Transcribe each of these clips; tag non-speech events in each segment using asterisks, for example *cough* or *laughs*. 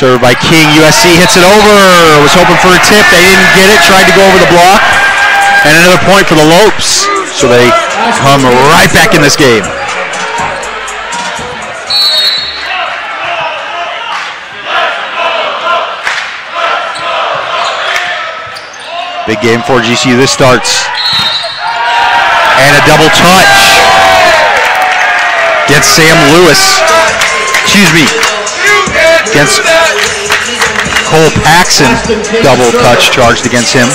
Served by King. USC hits it over. Was hoping for a tip. They didn't get it. Tried to go over the block. And another point for the Lopes. So they come right back in this game. Big game for GCU. This starts. And a double touch. Against Sam Lewis. Excuse me. Against Cole Paxson. Double touch charged against him.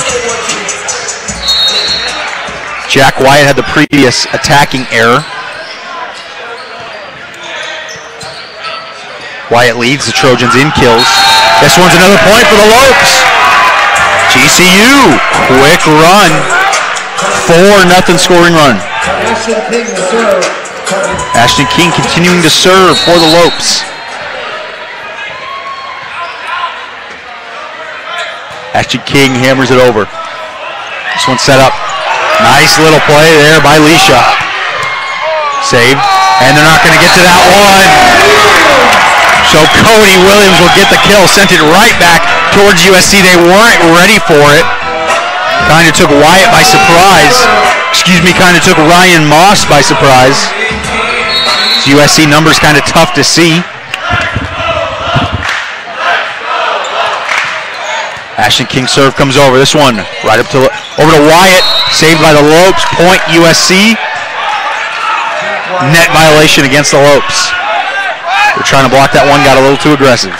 Jack Wyatt had the previous attacking error. Wyatt leads the Trojans in kills. This one's another point for the Lopes. GCU, quick run. 4 nothing scoring run. Ashton King continuing to serve for the Lopes. Ashton King hammers it over. This one set up. Nice little play there by Leisha. Saved. And they're not going to get to that one. So Cody Williams will get the kill. Sent it right back towards USC. They weren't ready for it. Kind of took Wyatt by surprise. Excuse me, kind of took Ryan Moss by surprise. USC numbers kind of tough to see. Ashton King serve comes over. This one right up to over to Wyatt. Saved by the Lopes. Point USC. Net violation against the Lopes. They're trying to block that one. Got a little too aggressive.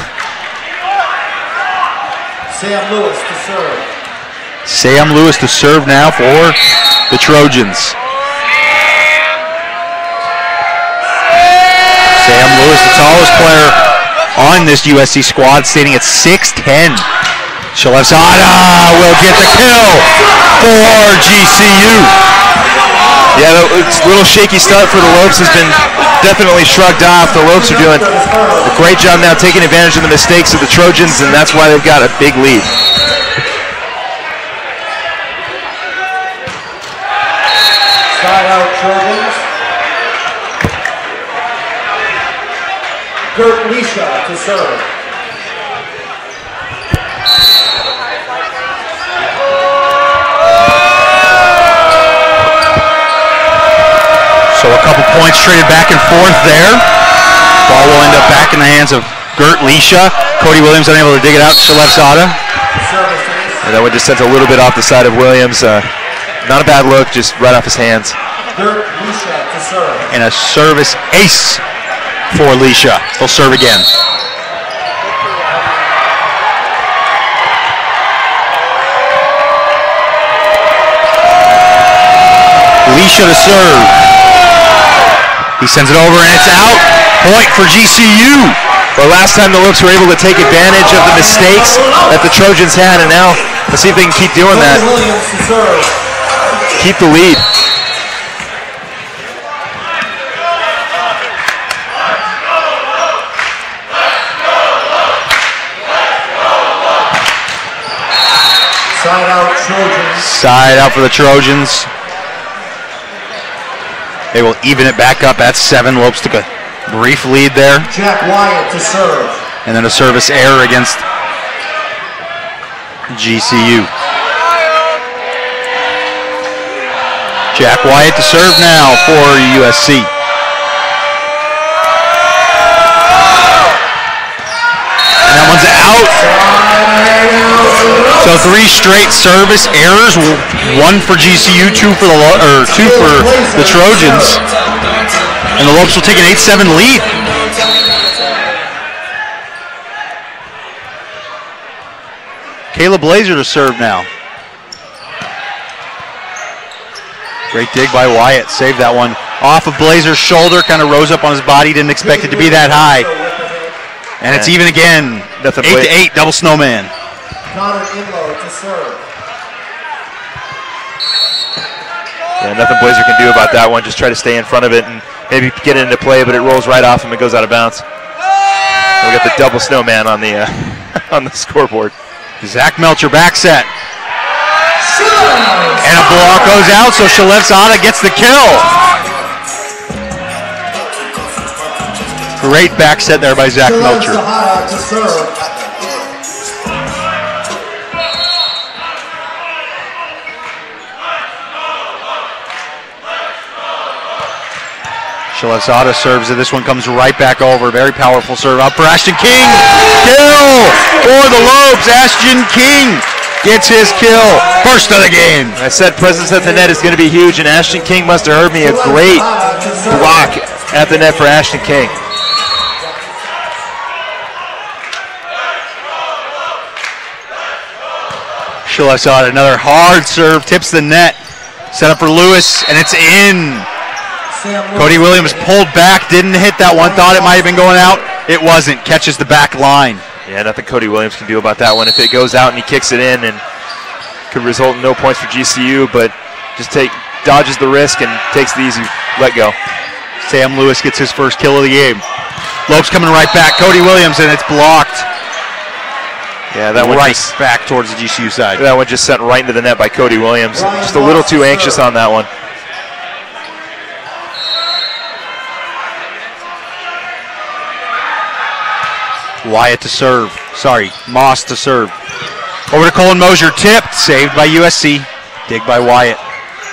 Sam Lewis to serve. Sam Lewis to serve now for the Trojans. Sam Lewis, the tallest player on this USC squad, standing at 6'10". Shalevzada will get the kill for GCU. Yeah, it's a little shaky start for the Lopes has been definitely shrugged off. The Lopes are doing a great job now taking advantage of the mistakes of the Trojans, and that's why they've got a big lead. Side out Trojans. Kurt Leisha to serve. So a couple points traded back and forth there. Ball will end up back in the hands of Gert Leisha. Cody Williams unable to dig it out. Shalevzada. And that one just sent a little bit off the side of Williams. Uh, not a bad look, just right off his hands. Kurt Leisha to serve. And a service ace for Leisha. He'll serve again. Leisha to serve. He sends it over and it's out. Point for GCU. Well, last time the Lopes were able to take advantage of the mistakes that the Trojans had, and now let's see if they can keep doing that. Cody Williams to serve. Keep the lead. Side out Trojans. Side out for the Trojans. They will even it back up at seven. Lopes took a brief lead there. Jack Wyatt to serve. And then a service error against GCU. Jack Wyatt to serve now for USC. And that one's out. So three straight service errors, one for GCU, two for the or two for the Trojans, and the Lopes will take an 8-7 lead. Caleb Blazer to serve now. Great dig by Wyatt. Saved that one off of Blazer's shoulder. Kind of rose up on his body. Didn't expect it to be that high. And it's even again. Nothing eight Bla- to eight. Double snowman. Connor Inlow to serve. Yeah, nothing Blazer can do about that one. Just try to stay in front of it and maybe get it into play, but it rolls right off him and goes out of bounds. And we got the double snowman on the uh, *laughs* on the scoreboard. Zach Melcher back set. And a block goes out, so Shalevzada gets the kill. Great back set there by Zach Melcher. Shalem Zahara to serve. Shalevzada serves it. This one comes right back over. Very powerful serve up for Ashton King. Kill for the Lopes. Ashton King gets his kill. First of the game. I said presence at the net is going to be huge, and Ashton King must have heard me. A great block at the net for Ashton King. Shalevzada, another hard serve, tips the net. Set up for Lewis, and it's in. Cody Williams pulled back, didn't hit that one, thought it might have been going out. It wasn't. Catches the back line. Yeah, nothing Cody Williams can do about that one. If it goes out and he kicks it in, and could result in no points for GCU, but just take dodges the risk and takes the easy let go. Sam Lewis gets his first kill of the game. Lopes coming right back. Cody Williams, and it's blocked. Yeah, that one right just, back towards the GCU side. that one just sent right into the net by Cody Williams. Just a little too anxious on that one. Wyatt to serve. Sorry, Moss to serve. Over to Colin Mosier. Tipped. Saved by USC. Dig by Wyatt.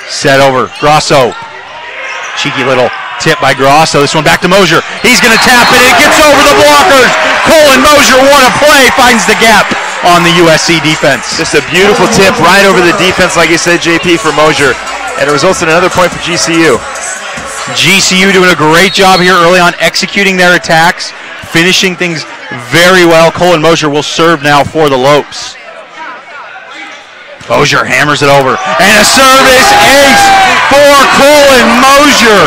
Set over. Grosso. Cheeky little tip by Grosso. This one back to Mosier. He's going to tap it. It gets over the blockers. Colin Mosier, what a play. Finds the gap on the USC defense. Just a beautiful tip right over the defense, like you said, JP for Mosier, and it results in another point for GCU. GCU doing a great job here early on executing their attacks, finishing things very well. Colin Mosier will serve now for the Lopes. Mosier hammers it over. And a service ace for Colin Mosier.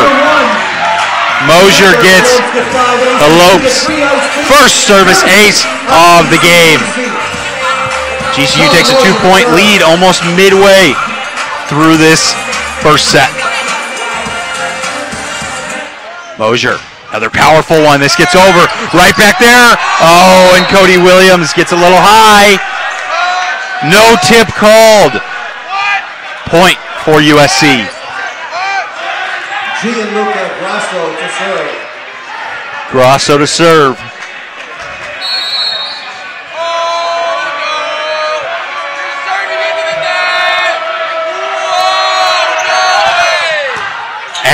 Mosier gets the Lopes first service ace of the game. GCU takes a two point lead almost midway through this first set. Mosier, another powerful one. This gets over right back there. Oh, and Cody Williams gets a little high. No tip called. Point for USC. Gianluca Grasso to serve. Grosso to serve.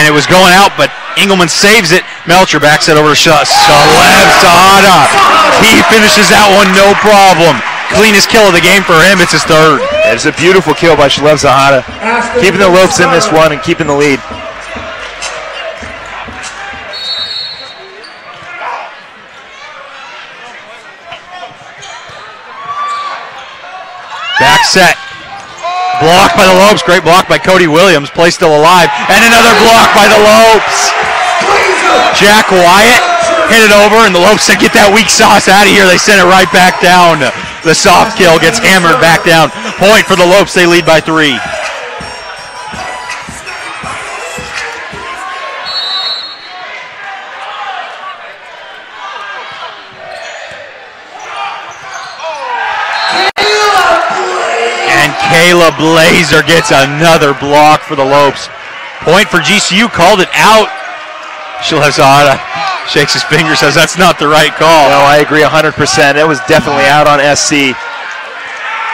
And it was going out, but Engelman saves it. Melcher backs it over to Sh- Shalev Sahada. He finishes that one no problem. Cleanest kill of the game for him. It's his third. It's a beautiful kill by Shalev Zahada, keeping the Lopes in this one and keeping the lead. Back set. Blocked by the Lopes. Great block by Cody Williams. Play still alive. And another block by the Lopes. Jack Wyatt hit it over, and the Lopes said, Get that weak sauce out of here. They sent it right back down. The soft kill gets hammered back down. Point for the Lopes. They lead by three. Blazer gets another block for the Lopes. Point for GCU, called it out. Shilhazada shakes his finger, says that's not the right call. No, I agree 100%. It was definitely out on SC.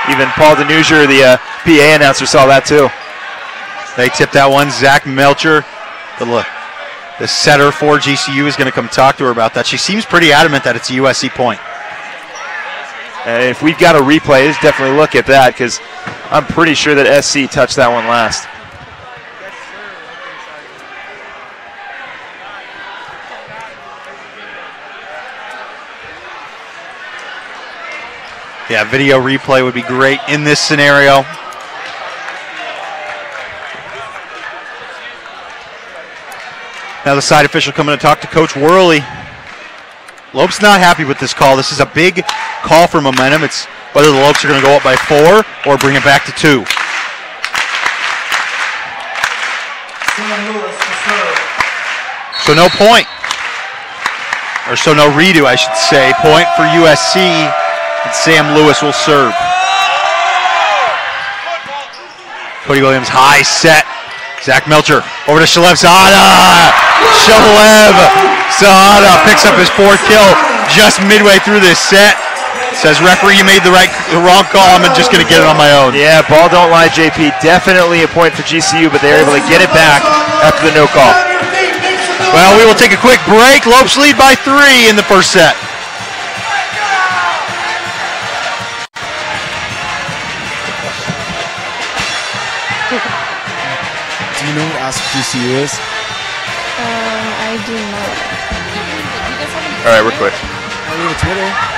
Even Paul Denuzier, the uh, PA announcer, saw that too. They tipped that one. Zach Melcher, the, the setter for GCU, is going to come talk to her about that. She seems pretty adamant that it's a USC point. And if we've got a replay, let's definitely look at that because I'm pretty sure that SC touched that one last. Yeah, video replay would be great in this scenario. Now the side official coming to talk to Coach Worley. Lopes not happy with this call. This is a big call for momentum. It's whether the Lopes are going to go up by four or bring it back to two. Sam Lewis to serve. So no point. Or so no redo, I should say. Point for USC. And Sam Lewis will serve. Cody Williams, high set. Zach Melcher over to Shalev Zahada. Shalev Zahada picks up his fourth kill just midway through this set. Says referee, you made the right, the wrong call. I'm just going to get it on my own. Yeah, ball don't lie, JP. Definitely a point for GCU, but they're able to get it back after the no call. On your feet, make some Well, we will take a quick break. Lopes lead by three in the first set. Do you know what Ask GCU is? Um, I do not. All right, we're quick. We have a Twitter.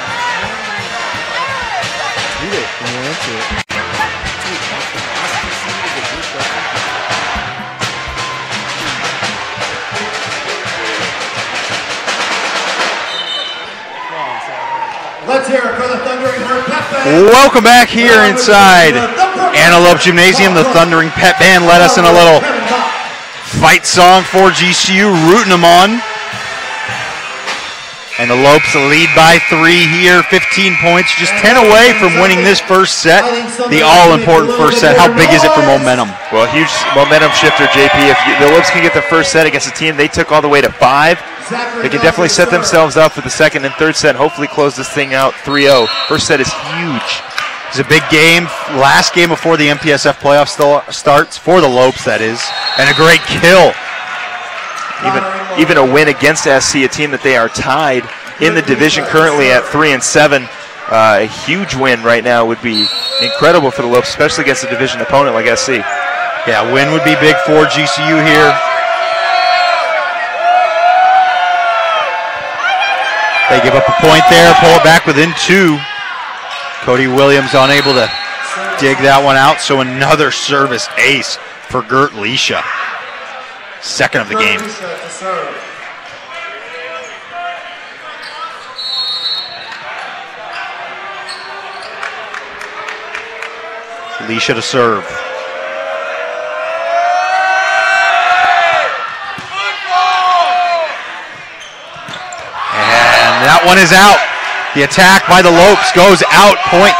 Read it answer it. Let's hear it for the Thundering Herd Pep Band. Welcome back here inside Antelope Gymnasium. The Thundering Pet Band led us in a little fight song for GCU, rooting them on. And the Lopes lead by three here, 15 points, just 10 away from winning this first set. The all-important first set. How big is it for momentum? Well, huge momentum shifter, JP. If you, the Lopes can get the first set against a team they took all the way to five, they can definitely set themselves up for the second and third set. Hopefully, close this thing out 3-0. First set is huge. It's a big game, last game before the MPSF playoff sto- starts, for the Lopes, that is. And a great kill. Even even a win against SC, a team that they are tied in the division currently at three and seven. Uh, a huge win right now would be incredible for the Lopes, especially against a division opponent like SC. Yeah, win would be big for GCU here. They give up a point there, pull it back within two. Cody Williams unable to dig that one out, so another service ace for Gert Leisha. Second of the game. Serve. To serve. And that one is out. The attack by the Lopes goes out. Point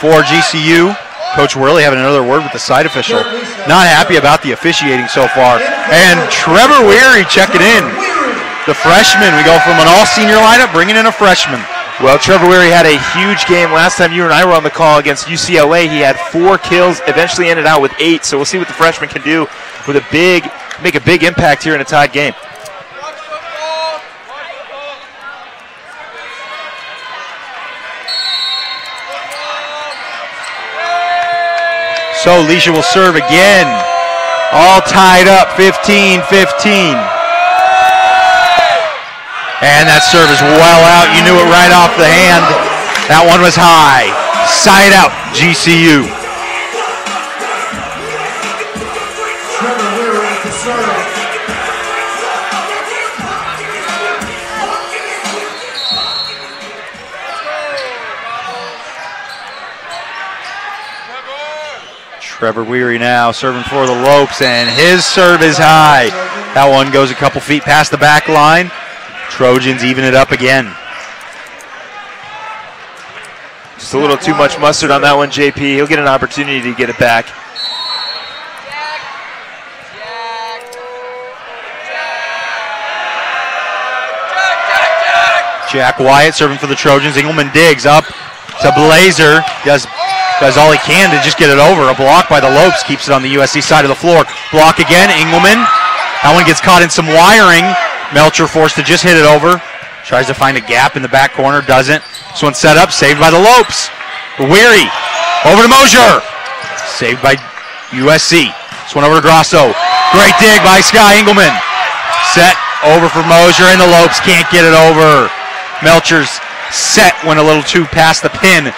for GCU. Coach Worley having another word with the side official. Not happy about the officiating so far. And Trevor Weary checking in. The freshman. We go from an all senior lineup, bringing in a freshman. Well, Trevor Weary had a huge game last time you and I were on the call against UCLA. He had four kills, eventually ended out with eight. So we'll see what the freshman can do with a big, make a big impact here in a tied game. So Leisha will serve again. All tied up 15 15. And that serve is well out. You knew it right off the hand. That one was high. Side out, GCU. Trevor Weary now serving for the Lopes, and his serve is high. That one goes a couple feet past the back line. Trojans even it up again. Just a little too much mustard on that one, JP. He'll get an opportunity to get it back. Jack Wyatt serving for the Trojans. Engelman digs up to Blazer. Does does all he can to just get it over. A block by the Lopes keeps it on the USC side of the floor. Block again. Engelman. That one gets caught in some wiring. Melcher forced to just hit it over. Tries to find a gap in the back corner. Doesn't. This one set up. Saved by the Lopes. Weary. Over to Mosier. Saved by USC. This one over to Grosso. Great dig by Sky Engelman. Set over for Mosier, and the Lopes can't get it over. Melcher's set went a little too past the pin.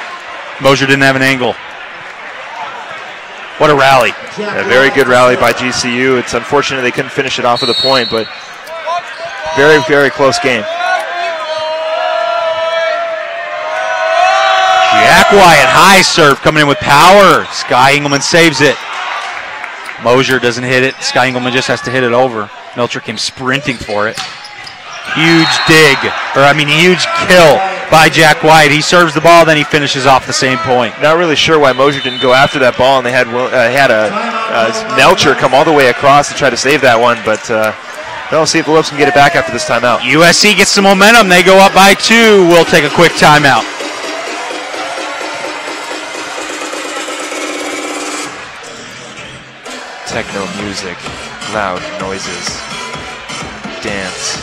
Mosier didn't have an angle. What a rally. A very good rally by GCU. It's unfortunate they couldn't finish it off with a point, but very, very close game. Jack Wyatt, high serve coming in with power. Sky Engelman saves it. Mosier doesn't hit it. Sky Engelman just has to hit it over. Melcher came sprinting for it. Huge dig, or I mean, huge kill by Jack Wyatt. He serves the ball, then he finishes off the same point. Not really sure why Mosier didn't go after that ball, and they had uh, had a uh, Melcher come all the way across to try to save that one, but uh, they'll see if the Lopes can get it back after this timeout. USC gets some momentum. They go up by two. We'll take a quick timeout. Techno music, loud noises, dance.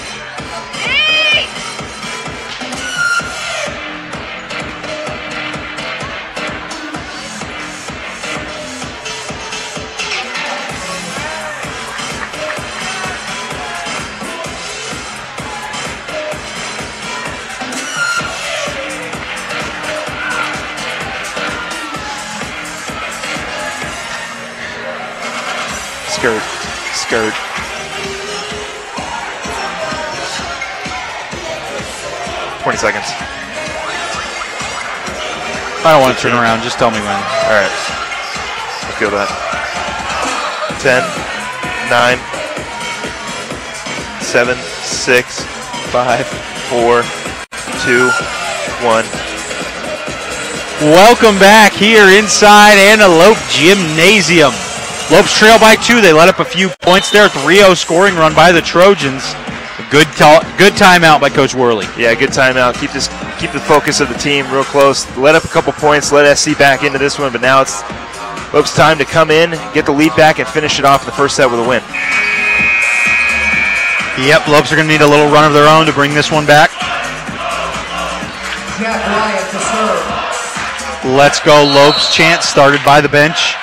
Skirt. Twenty seconds. I don't want to turn around. Just tell me when. All right. I feel that. 10, 9, 7, 6, 5, 4, 2, 1. Welcome back here inside Antelope Gymnasium. Lopes trail by two. They let up a few points there. 3-0 scoring run by the Trojans. Good, ta- good timeout by Coach Worley. Yeah, good timeout. Keep this, keep the focus of the team real close. Let up a couple points. Let SC back into this one, but now it's Lopes' time to come in, get the lead back, and finish it off in the first set with a win. Yep, Lopes are going to need a little run of their own to bring this one back. Jack Wyatt to serve. Let's go Lopes chant started by the bench.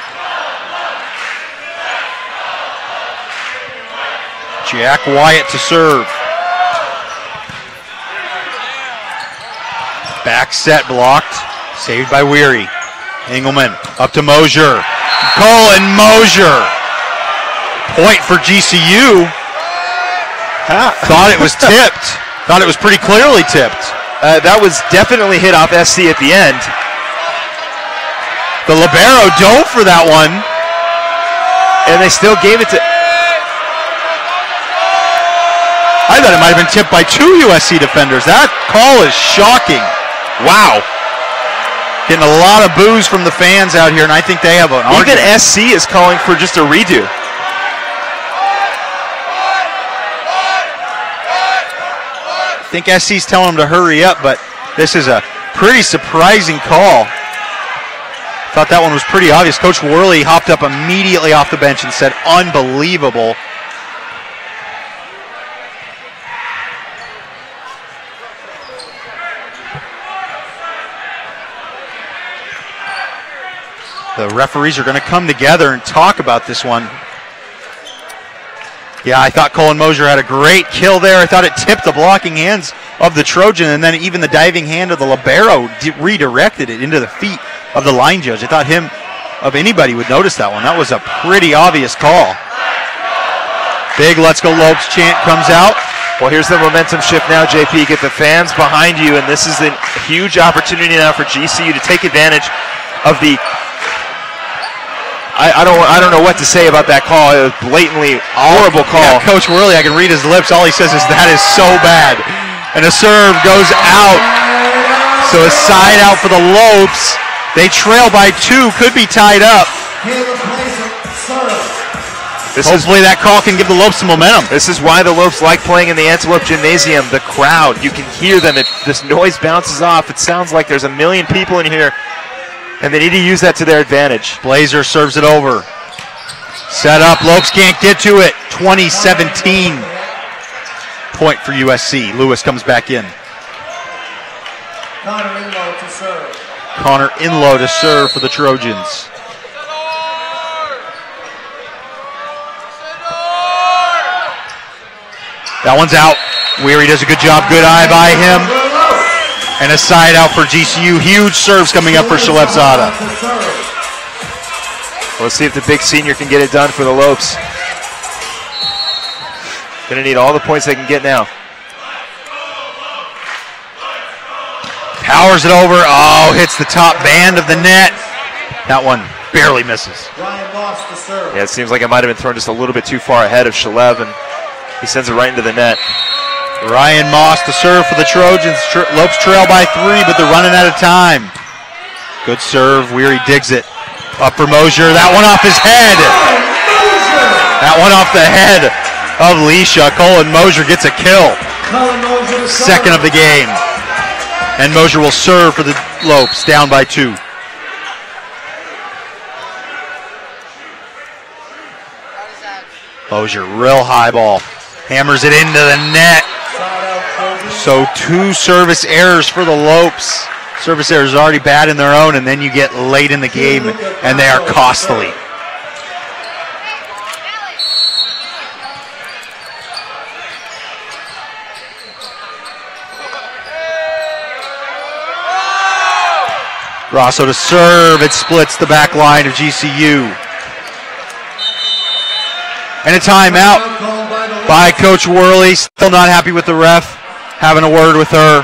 Jack Wyatt to serve. Back set blocked. Saved by Weary. Engelman up to Mosier. Colin Mosier. Point for GCU. Thought it was *laughs* tipped. Thought it was pretty clearly tipped. Uh, that was definitely hit off SC at the end. The Libero dove for that one. and they still gave it to. I thought it might have been tipped by two USC defenders. That call is shocking. Wow. Getting a lot of boos from the fans out here, and I think they have an Even argument. SC is calling for just a redo. I think SC's telling them to hurry up, but this is a pretty surprising call. Thought that one was pretty obvious. Coach Worley hopped up immediately off the bench and said, unbelievable. The referees are going to come together and talk about this one. Yeah, I thought Colin Mosier had a great kill there. I thought it tipped the blocking hands of the Trojan, and then even the diving hand of the Libero di- redirected it into the feet of the line judge. I thought him, of anybody, would notice that one. That was a pretty obvious call. Big Let's Go Lopes chant comes out. Well, here's the momentum shift now, JP. Get the fans behind you, and this is a huge opportunity now for GCU to take advantage of the. I, I don't. I don't know what to say about that call. It was blatantly horrible call. Yeah, Coach Worley, I can read his lips. All he says is, that is so bad. And a serve goes out. So a side out for the Lopes. They trail by two, could be tied up. Caleb Blazer, serve. This is Hopefully that call can give the Lopes some momentum. This is why the Lopes like playing in the Antelope Gymnasium. The crowd, you can hear them. It, this noise bounces off. It sounds like there's a million people in here, and they need to use that to their advantage. Blazer serves it over. Set up. Lopes can't get to it. 2017. Point for USC. Lewis comes back in. Connor Inlow to serve. Connor Inlow to serve for the Trojans. That one's out. Weary does a good job. Good eye by him. And a side out for GCU. Huge serves coming up for Shalep-Zada. To serve. Let's see if the big senior can get it done for the Lopes. Gonna need all the points they can get now. Powers it over. Oh, hits the top band of the net. That one barely misses. Ryan Moss serve. Yeah, it seems like it might have been thrown just a little bit too far ahead of Shalev, and he sends it right into the net. Ryan Moss to serve for the Trojans. Tr- Lopes trail by three, but they're running out of time. Good serve. Weary digs it. Up for Mosier. That one off his head. That one off the head of Leisha. Colin Mosier gets a kill. Second of the game. And Mosier will serve for the Lopes, down by two. Mosier, real high ball. Hammers it into the net. So two service errors for the Lopes. Service errors already bad in their own, and then you get late in the game, and they are costly. Rosso to serve. It splits the back line of GCU. And a timeout by Coach Worley. Still not happy with the ref. Having a word with her.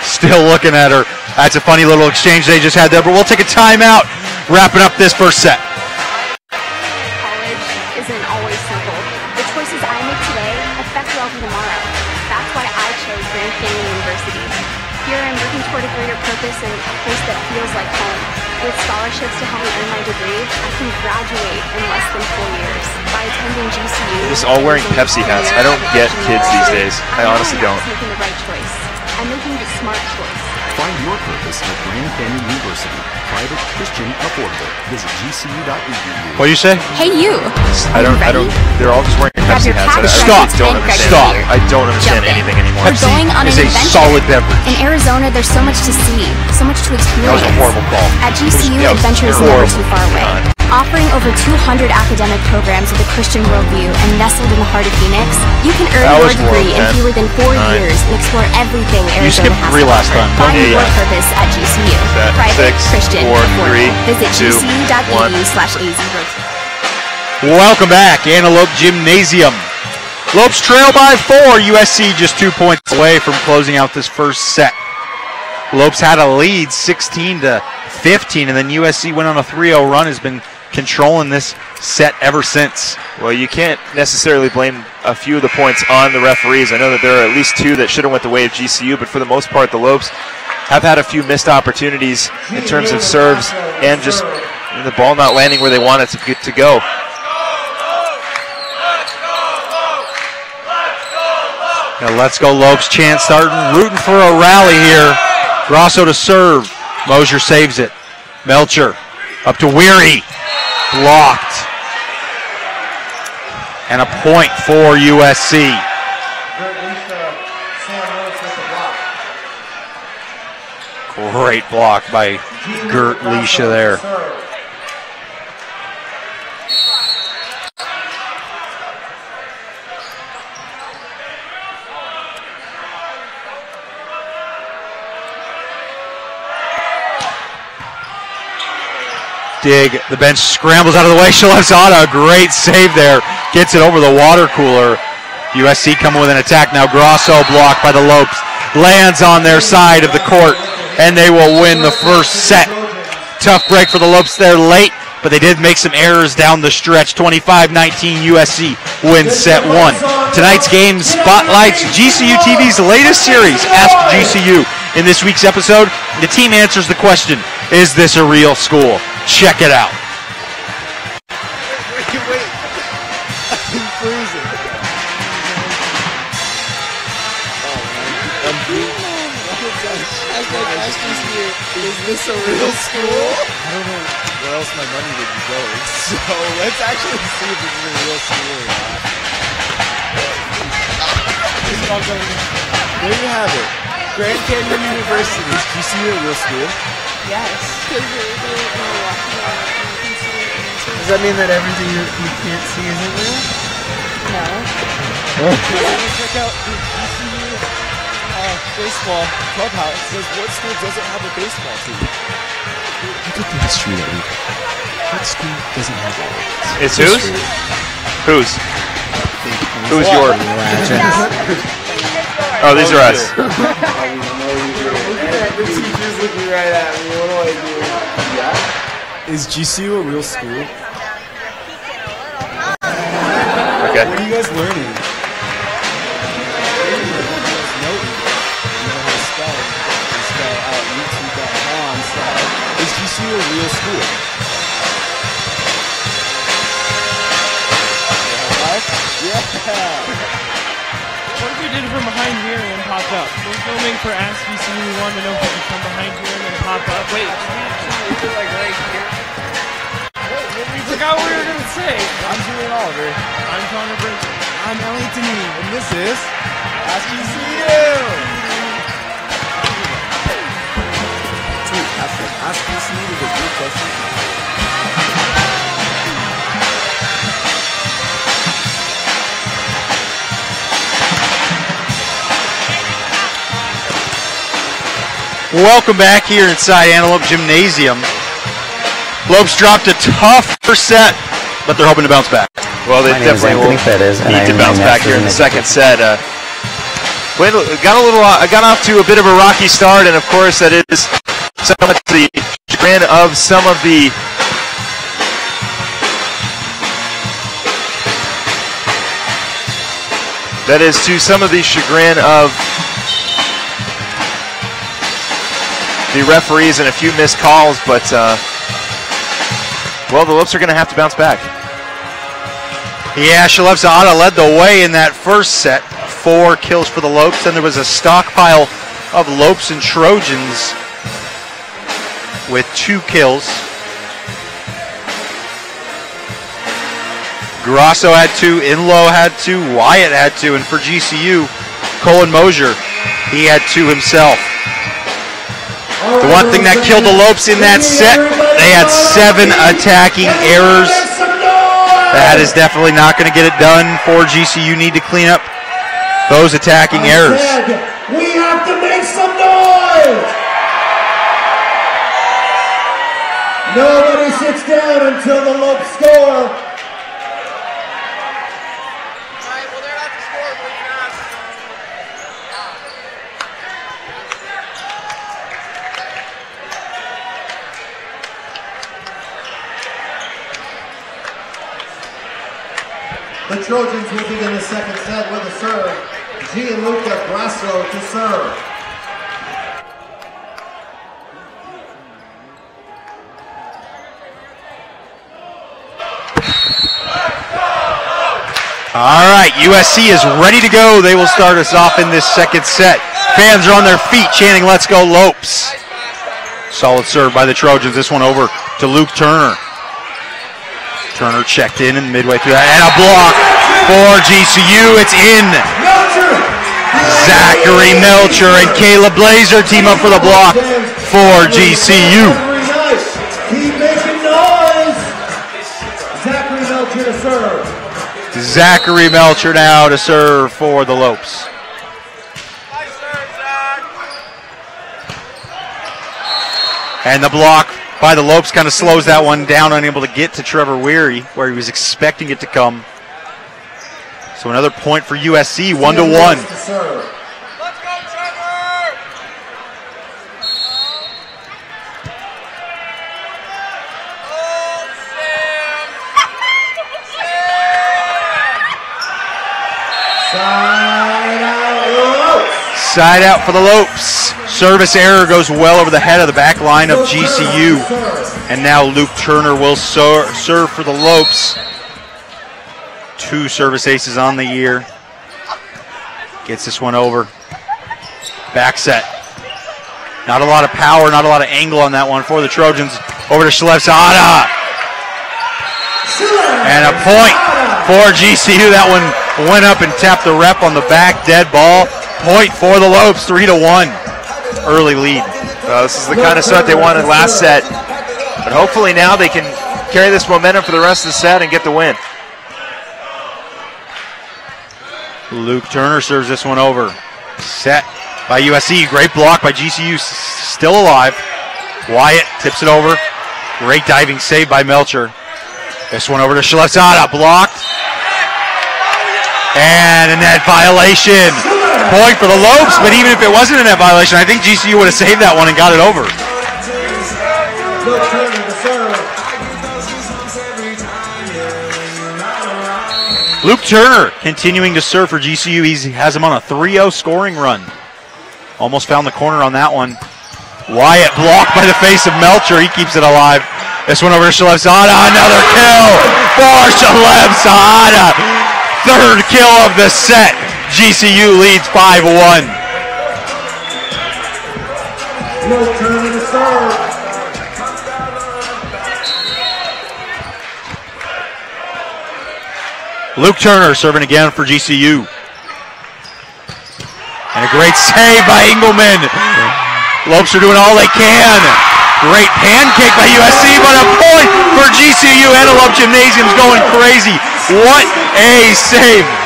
Still looking at her. That's a funny little exchange they just had there, but we'll take a timeout. Wrapping up this first set. College isn't always simple. The choices I make today affect well for tomorrow. That's why I chose Grand Canyon University. Here I'm working toward a greater purpose and a place that feels like home. With scholarships to help me earn my degree, I can graduate in less than four years. By attending GCU, Just all wearing Pepsi hats. I don't get kids these days. I know honestly I'm don't. making the right choice. I'm making the smart choice. Find your purpose at Grand Canyon University. Private, Christian, affordable. Visit gcu.edu. What do you say? Hey you! I don't. I don't. They're all just wearing Grab Pepsi your hats. I, I Stop. just don't understand. Stop. I don't understand Jump in. anything anymore. We're going on is an a adventure. solid beverage. In Arizona, there's so much to see, so much to That experience. was a horrible call. At GCU, that was adventure is never too far away. Offering over 200 academic programs with a Christian worldview and nestled in the heart of Phoenix, you can earn your degree in fewer than four Nine. years and explore everything You Arizona skipped has three to last offer. time. Find Okay. your Yeah. purpose at GCU. Set. Private, Six, Christian, four, three, Visit two, one. gcu.edu slash Welcome back, Antelope Gymnasium. Lopes trail by four. USC just two points away from closing out this first set. Lopes had a lead 16 to 15, and then USC went on a 3 0 run, has been controlling this set ever since. Well, you can't necessarily blame a few of the points on the referees. I know that there are at least two that should have went the way of GCU, but for the most part, the Lopes have had a few missed opportunities in terms of serves and just the ball not landing where they want it to get to go. Now let's go Lopes chance starting, rooting for a rally here. Grosso to serve. Mosier saves it. Melcher up to Weary. Blocked. And a point for USC. Kurt Leisha, Sam Lewis with the block. Great block by Gert Leisha there. Dig. The bench scrambles out of the way. *laughs* Shalazada, a great save there. Gets it over the water cooler. USC coming with an attack now. Grosso blocked by the Lopes. Lands on their side of the court. And they will win the first set. Tough break for the Lopes there late, but they did make some errors down the stretch. 25-19 USC wins set one. Tonight's game spotlights GCU TV's latest series, Ask GCU. In this week's episode, the team answers the question, is this a real school? Check it out. This a real school? I don't know where else my money would be going. *laughs* So let's actually see if this is a real school or not. There you have it. Grand Canyon University. Is GCU a real school? Yes. Because you're doing it in Milwaukee and you can see the answers. Does that mean that everything you, you can't see isn't real? No. check out uh, baseball clubhouse. Says what school doesn't have a baseball team? Look at the history that we What school doesn't have all of this? It's whose? Whose? Who's your? Oh, these are us. The teacher's looking right at me. What do I do? Yeah. Is GCU a real school? Okay. What are you guys learning? Is GCU a real school? High? Yeah. What if we did it from behind here and then popped up? We're filming for Ask GCU. We wanted to know if we could come behind here and then pop up. Wait, is it like right here? We forgot what we were gonna say. I'm Julian Oliver. I'm Connor Bridge. I'm Elliot Deneen, and this is Ask GCU. Ask, ask GCU with a good question. Welcome back here inside Antelope Gymnasium. Lopes dropped a tough first set, but they're hoping to bounce back. Well, they My definitely will Anthony Perez, and I need to am bounce back here in in the second set. Uh, got a little, I got off to a bit of a rocky start, and of course that is some of the chagrin of some of the that is to some of the chagrin of the referees and a few missed calls, but uh, well, the Lopes are going to have to bounce back. Yeah, Shalevzada led the way in that first set. Four kills for the Lopes. Then there was a stockpile of Lopes and Trojans with two kills. Grasso had two, Inlow had two, Wyatt had two, and for GCU, Colin Mosier, he had two himself. The one thing that killed the Lopes in that set, they had seven attacking errors. That is definitely not going to get it done for GCU. Need to clean up those attacking errors. Sits down until the Lopes score. The Trojans will begin the second set with a serve. Gianluca Brasso to serve. All right, USC is ready to go. They will start us off in this second set. Fans are on their feet chanting, Let's go, Lopes. Solid serve by the Trojans. This one over to Luke Turner. Turner checked in and midway through that, and a block for GCU. It's in. Zachary Melcher and Caleb Blazer team up for the block for GCU. Keep making noise. Zachary Melcher to serve. Zachary Melcher now to serve for the Lopes. And the block by the Lopes kind of slows that one down, unable to get to Trevor Weary where he was expecting it to come. So another point for USC, one to one. To serve. Side out Lopes. Side out for the Lopes. Service error goes well over the head of the back line of GCU. And now Luke Turner will ser- serve for the Lopes. Two service aces on the year. Gets this one over. Back set. Not a lot of power, not a lot of angle on that one for the Trojans. Over to Shalevzada. And a point for GCU. That one went up and tapped the rep on the back. Dead ball. Point for the Lopes. Three to one. Early lead. Well, this is the kind of start they wanted last set. But hopefully now they can carry this momentum for the rest of the set and get the win. Luke Turner serves this one over. Set by USC. Great block by GCU. Still alive. Wyatt tips it over. Great diving save by Melcher. This one over to Shalevzada. Blocked. And a net violation point for the Lopes, but even if it wasn't a net violation, I think GCU would have saved that one and got it over. Luke Turner continuing to serve for GCU. He has him on a 3-0 scoring run. Almost found the corner on that one. Wyatt blocked by the face of Melcher. He keeps it alive. This one over to Shalev Saada. Another kill for Shalev Saada. Third kill of the set. GCU leads 5 1. Luke Turner to serve. Luke Turner serving again for GCU. And a great save by Engelman. Lopes are doing all they can. Great pancake by USC, but a point for GCU. Antelope Gymnasium's going crazy. What a save.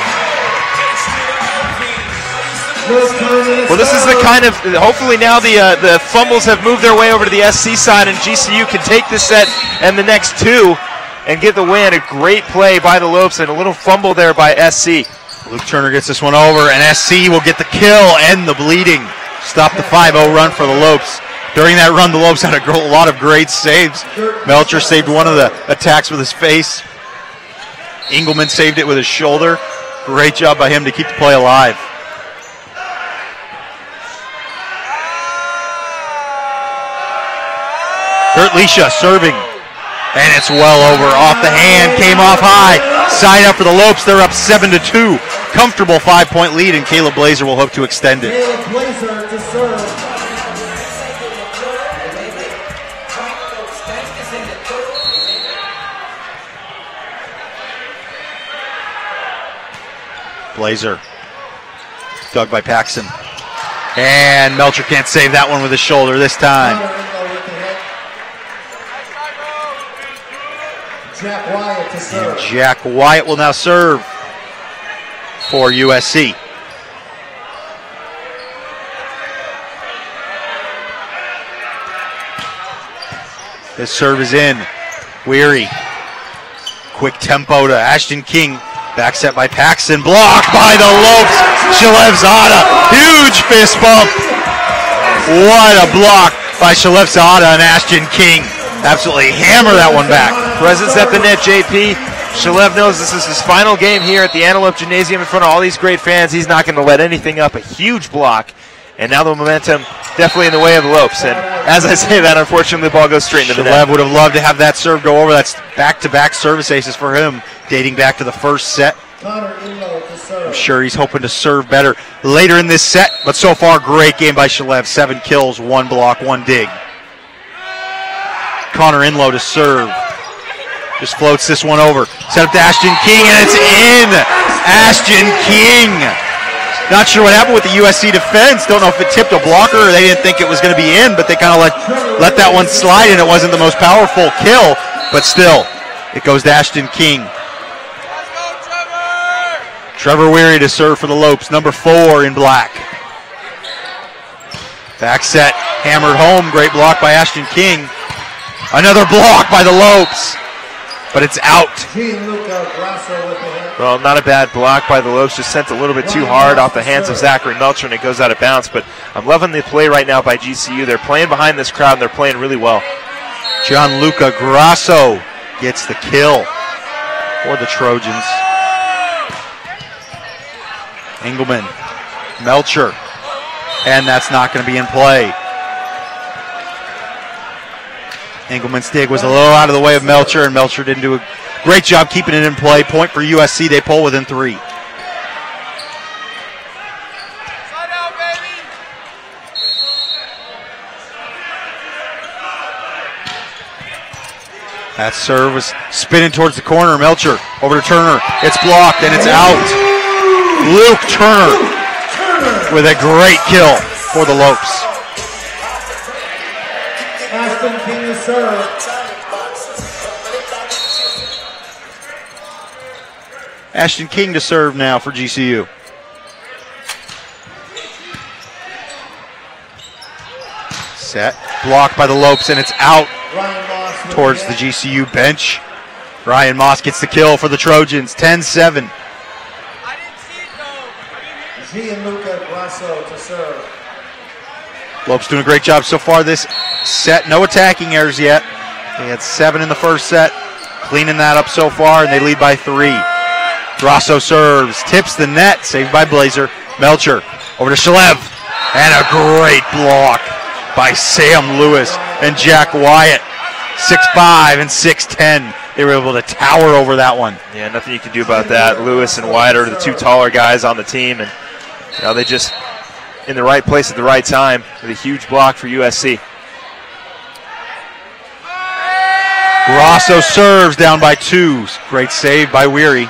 Well, this is the kind of. Hopefully now the uh, the fumbles have moved their way over to the SC side, and GCU can take this set and the next two and get the win. A great play by the Lopes and a little fumble there by SC. Luke Turner gets this one over, and SC will get the kill and the bleeding. Stop the 5 0 run for the Lopes. During that run, the Lopes had a lot of great saves. Melcher saved one of the attacks with his face. Engelman saved it with his shoulder. Great job by him to keep the play alive. Kurt Leisha serving. And it's well over. Off the hand, came off high. Side up for the Lopes. They're up 7 to 2. Comfortable five point lead, and Caleb Blazer will hope to extend it. Blazer. Blazer. Dug by Paxson. And Melcher can't save that one with his shoulder this time. Connor Inlow with the hit. Jack Wyatt to serve. Jack Wyatt will now serve for USC. The serve is in. Weary. Quick tempo to Ashton King. Back set by Paxson. Blocked by the Lopes. Shalev Saada. Huge fist bump. What a block by Shalev Saada and Ashton King. Absolutely hammer that one back. Presence at the net, JP. Shalev knows this is his final game here at the Antelope Gymnasium in front of all these great fans. He's not going to let anything up. A huge block. And now the momentum definitely in the way of the Lopes. And as I say that, unfortunately, the ball goes straight into the net. Shalev would have loved to have that serve go over. That's back-to-back service aces for him, dating back to the first set. I'm sure he's hoping to serve better later in this set, but so far, great game by Shalev. Seven kills, one block, one dig. Connor Inlow to serve. Just floats this one over. Set up to Ashton King, and it's in! Ashton King! Not sure what happened with the USC defense. Don't know if it tipped a blocker or they didn't think it was going to be in, but they kind of let, let that one slide, and it wasn't the most powerful kill, but still, it goes to Ashton King. Trevor Weary to serve for the Lopes, number four in black. Back set, hammered home, great block by Ashton King. Another block by the Lopes, but it's out. Gianluca Grasso with the hit. Well, not a bad block by the Lopes, just sent a little bit too hard off the hands of Zachary Melcher, and it goes out of bounds. But I'm loving the play right now by GCU. They're playing behind this crowd, and they're playing really well. Gianluca Grasso gets the kill for the Trojans. Engelman, Melcher, and that's not going to be in play. Engelman's dig was a little out of the way of Melcher, and Melcher didn't do a great job keeping it in play. Point for USC. They pull within three. That serve was spinning towards the corner. Melcher over to Turner. It's blocked and it's out. Luke Turner with a great kill for the Lopes. Ashton King to serve. Ashton King to serve now for GCU. Set. Blocked by the Lopes and it's out Ryan Moss with towards the. GCU bench. Ryan Moss gets the kill for the Trojans. 10 7. Gianluca Grasso to serve. Lopes doing a great job so far this set. No attacking errors yet. They had seven in the first set. Cleaning that up so far, and they lead by three. Grasso serves, tips the net, saved by Blazer. Melcher over to Shalev. And a great block by Sam Lewis and Jack Wyatt. 6'5 and 6'10. They were able to tower over that one. Yeah, nothing you can do about that. Lewis and Wyatt are the two taller guys on the team, and you they just in the right place at the right time with a huge block for USC. Grasso serves down by two. Great save by Weary.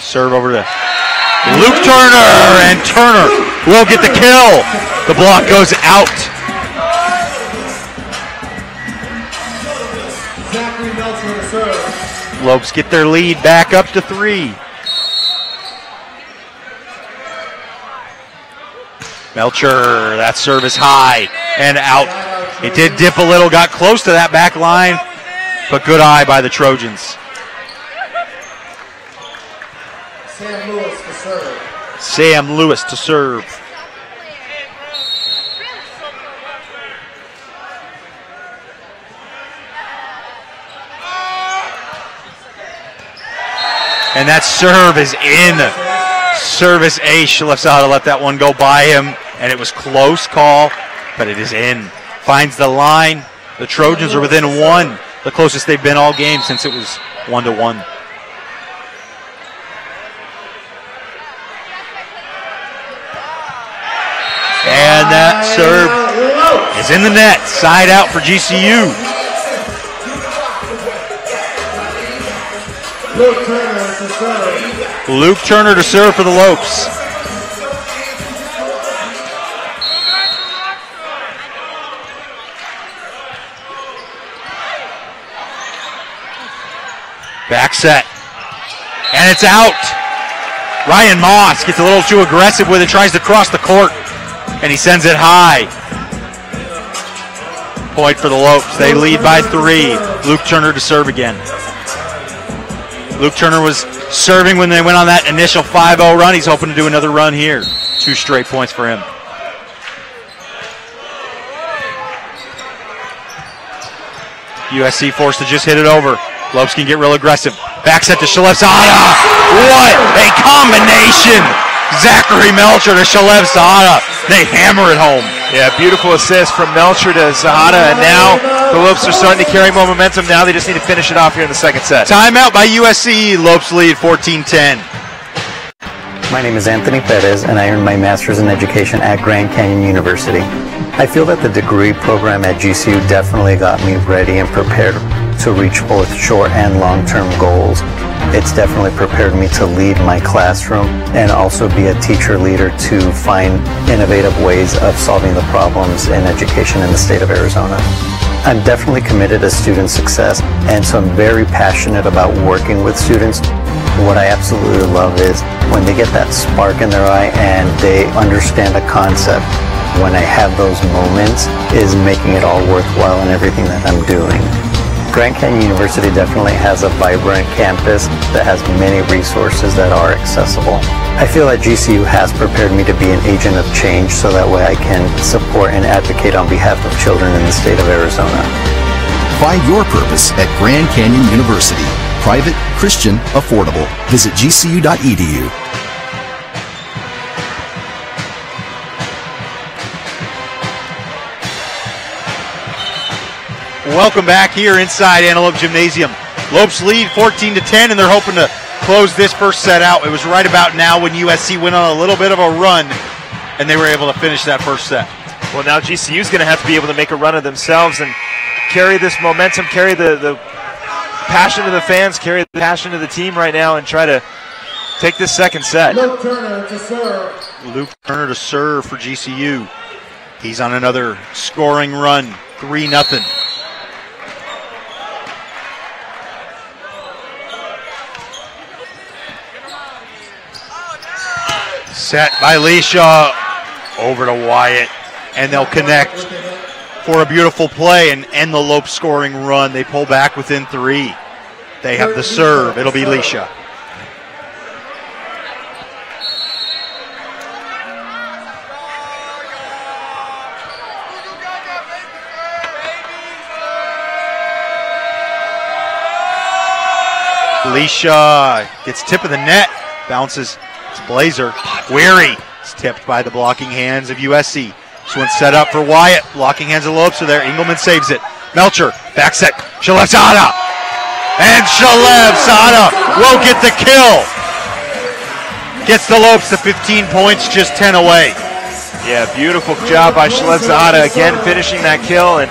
Serve over to Luke Turner, and Turner will get the kill. The block goes out. Lopes get their lead back up to three. Melcher, that serve is high and out. It did dip a little, got close to that back line, but good eye by the Trojans. Sam Lewis to serve. Sam Lewis to serve. And that serve is in. Service ace. Left side to let that one go by him, and it was close call, but it is in. Finds the line. The Trojans are within one, the closest they've been all game since it was one to one. And that serve is in the net. Side out for GCU. Luke Turner. Luke Turner to serve for the Lopes. Back set. And it's out. Ryan Moss gets a little too aggressive with it, tries to cross the court, and he sends it high. Point for the Lopes. They lead by three. Luke Turner to serve again. Luke Turner was serving when they went on that initial 5 0 run. He's hoping to do another run here. Two straight points for him. USC forced to just hit it over. Lopes can get real aggressive. Back set to Shalev Saada. What a combination! Zachary Melcher to Shalev Saada. They hammer it home. Yeah, beautiful assist from Melcher to Saada, and now the Lopes are starting to carry more momentum. Now they just need to finish it off here in the second set. Timeout by USC. Lopes lead 14 10. My name is Anthony Perez, and I earned my master's in education at Grand Canyon University. I feel that the degree program at GCU definitely got me ready and prepared to reach both short and long term goals. It's definitely prepared me to lead my classroom and also be a teacher leader to find innovative ways of solving the problems in education in the state of Arizona. I'm definitely committed to student success, and so I'm very passionate about working with students. What I absolutely love is when they get that spark in their eye and they understand a concept. When I have those moments, is making it all worthwhile in everything that I'm doing. Grand Canyon University definitely has a vibrant campus that has many resources that are accessible. I feel that GCU has prepared me to be an agent of change so that way I can support and advocate on behalf of children in the state of Arizona. Find your purpose at Grand Canyon University. Private, Christian, affordable. Visit gcu.edu. Welcome back here inside Antelope Gymnasium. Lopes lead 14 to 10, and they're hoping to close this first set out. It was right about now when USC went on a little bit of a run, and they were able to finish that first set. Well, now GCU is going to have to be able to make a run of themselves and carry this momentum, carry the, the passion of the fans, carry the passion of the team right now, and try to take this second set. Luke Turner to serve. Luke Turner to serve for GCU. He's on another scoring run, 3 nothing. Set by Leisha over to Wyatt, and they'll connect for a beautiful play and end the Lope scoring run. They pull back within three. They have the serve. It'll be Leisha. Leisha gets tip of the net. Bounces. It's Blazer. Weary. It's tipped by the blocking hands of USC. This one's set up for Wyatt. Blocking hands of Lopes are there. Engelman saves it. Melcher. Back set. Shalev Saada. And Shalev Saada will get the kill. Gets the Lopes to 15 points, just 10 away. Yeah, beautiful job by Shalev Saada again finishing that kill. And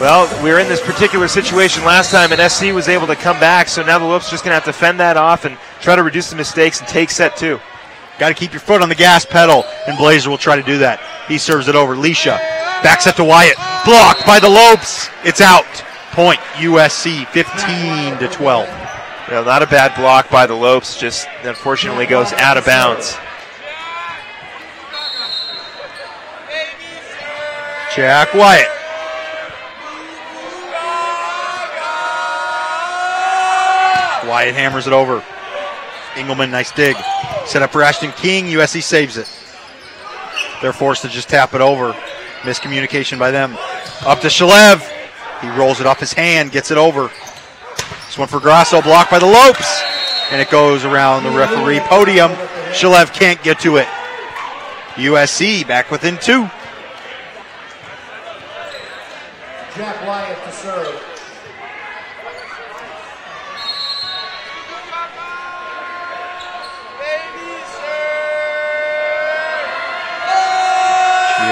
well, we were in this particular situation last time, and SC was able to come back. So now the Lopes just going to have to fend that off and try to reduce the mistakes and take set two. Got to keep your foot on the gas pedal, and Blazer will try to do that. He serves it over. Leisha backs up to Wyatt. Blocked by the Lopes. It's out. Point USC 15 to 12. Well, not a bad block by the Lopes, just unfortunately goes out of bounds. Jack Wyatt. Wyatt hammers it over. Engelman, nice dig. Set up for Ashton King. USC saves it. They're forced to just tap it over. Miscommunication by them. Up to Shalev. He rolls it off his hand, gets it over. This one for Grasso, blocked by the Lopes. And it goes around the referee podium. Shalev can't get to it. USC back within two. Jack Wyatt to serve.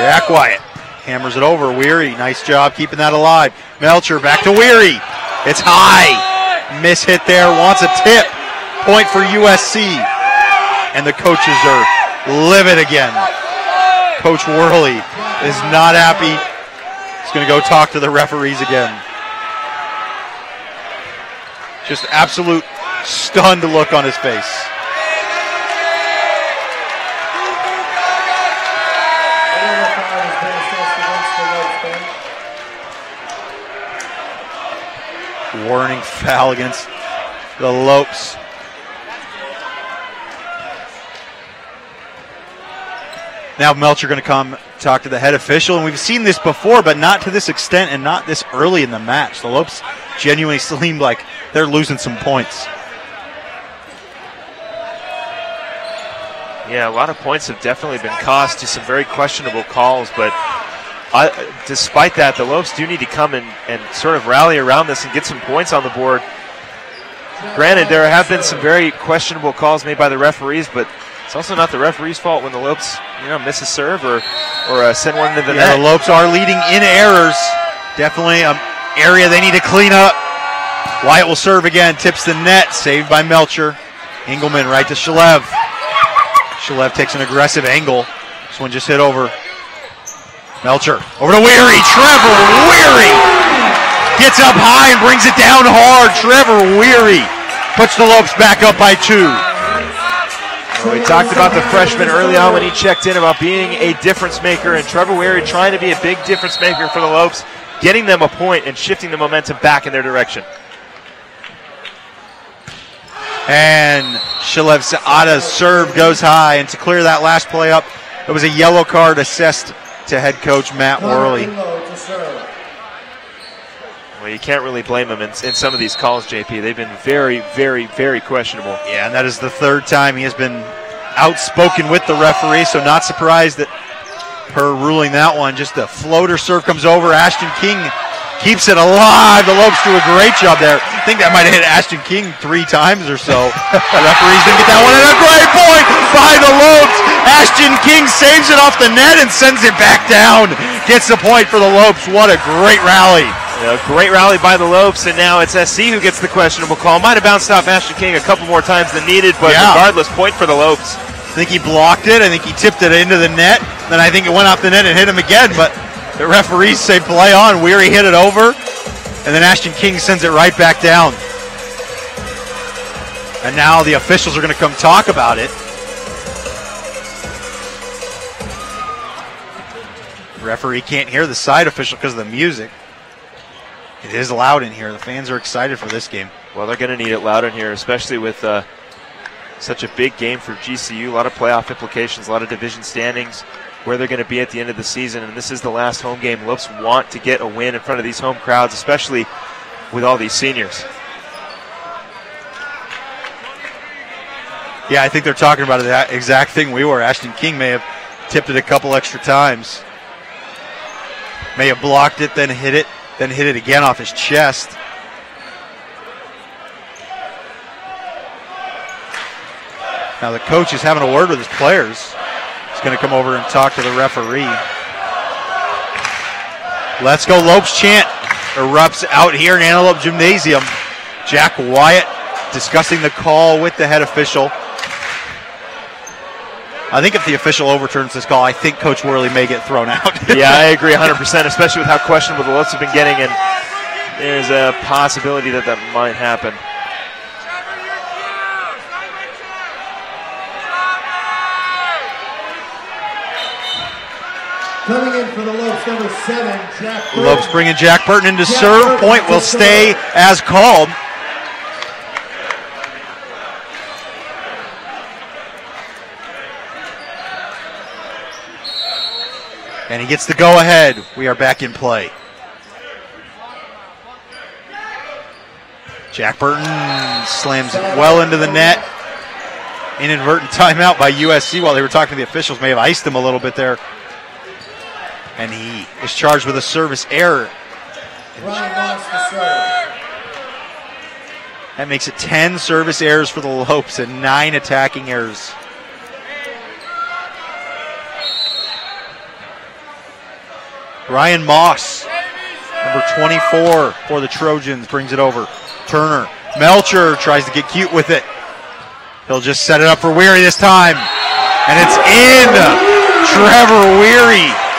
Jack Wyatt hammers it over. Weary, nice job keeping that alive. Melcher back to Weary. It's high. Miss hit there. Wants a tip. Point for USC. And the coaches are livid again. Coach Werle is not happy. He's going to go talk to the referees again. Just absolute stunned look on his face. Another foul has been assessed against the Lopes bench. Warning foul against the Lopes. Now Melcher going to come talk to the head official, and we've seen this before, but not to this extent and not this early in the match. The Lopes genuinely *laughs* seem like they're losing some points. Yeah, a lot of points have definitely been cost to some very questionable calls, but I, despite that, the Lopes do need to come and, and sort of rally around this and get some points on the board. Granted, there have been some very questionable calls made by the referees, but it's also not the referee's fault when the Lopes, you know, miss a serve or or uh, send one into the Yeah, net. the Lopes are leading in errors. Definitely an area they need to clean up. Wyatt will serve again, tips the net, saved by Melcher. Engelman right to Shalev. Shalev takes an aggressive angle. This one just hit over. Melcher over to Weary. Trevor Weary gets up high and brings it down hard. Trevor Weary puts the Lopes back up by two. We talked about the freshman early on when he checked in about being a difference maker, and Trevor Weary trying to be a big difference maker for the Lopes, getting them a point and shifting the momentum back in their direction. And Shalev Saada's serve goes high. And to clear that last play up, it was a yellow card assessed to head coach Matt Werle. Low to serve. Well, you can't really blame them in, in some of these calls, JP. They've been very, very, very questionable. Yeah, and that is the third time he has been outspoken with the referee, so not surprised that per ruling that one, just a floater serve comes over. Ashton King keeps it alive. The Lopes do a great job there. I think that might have hit Ashton King three times or so. the referees didn't get that one. And a great point by the Lopes. Ashton King saves it off the net and sends it back down. Gets the point for the Lopes. What a great rally. A great rally by the Lopes, and now it's SC who gets the questionable call. Might have bounced off Ashton King a couple more times than needed, but Yeah. regardless, point for the Lopes. I think he blocked it. I think he tipped it into the net. Then I think it went off the net and hit him again. But the referees say play on. Weary hit it over. And then Ashton King sends it right back down. And now the officials are going to come talk about it. Referee can't hear the side official because of the music. It is loud in here. The fans are excited for this game. Well, they're going to need it loud in here, especially with uh, such a big game for GCU. A lot of playoff implications, a lot of division standings, where they're going to be at the end of the season. And this is the last home game. Lopes want to get a win in front of these home crowds, especially with all these seniors. Yeah, I think they're talking about that exact thing we were. Ashton King may have tipped it a couple extra times. May have blocked it, then hit it, then hit it again off his chest. Now the coach is having a word with his players. He's going to come over and talk to the referee. Let's go Lopes chant erupts out here in Antelope Gymnasium. Jack Wyatt discussing the call with the head official. I think if the official overturns this call, I think Coach Werle may get thrown out. *laughs* yeah, I agree *laughs* 100%, especially with how questionable the looks have been getting, and there's a possibility that that might happen. Coming in for the Lopes, number seven, Jack Burton. Lopes bringing Jack Burton into Jack serve. Burton Point will stay as called. And he gets the go ahead. We are back in play. Jack Burton slams it well into the net. Inadvertent timeout by USC while they were talking to the officials. May have iced him a little bit there. And he is charged with a service error. Ryan Moss. That makes it 10 service errors for the Lopes and 9 attacking errors. Ryan Moss, number 24 for the Trojans, brings it over. Turner. Melcher tries to get cute with it. He'll just set it up for Weary this time. And it's in. Trevor Weary.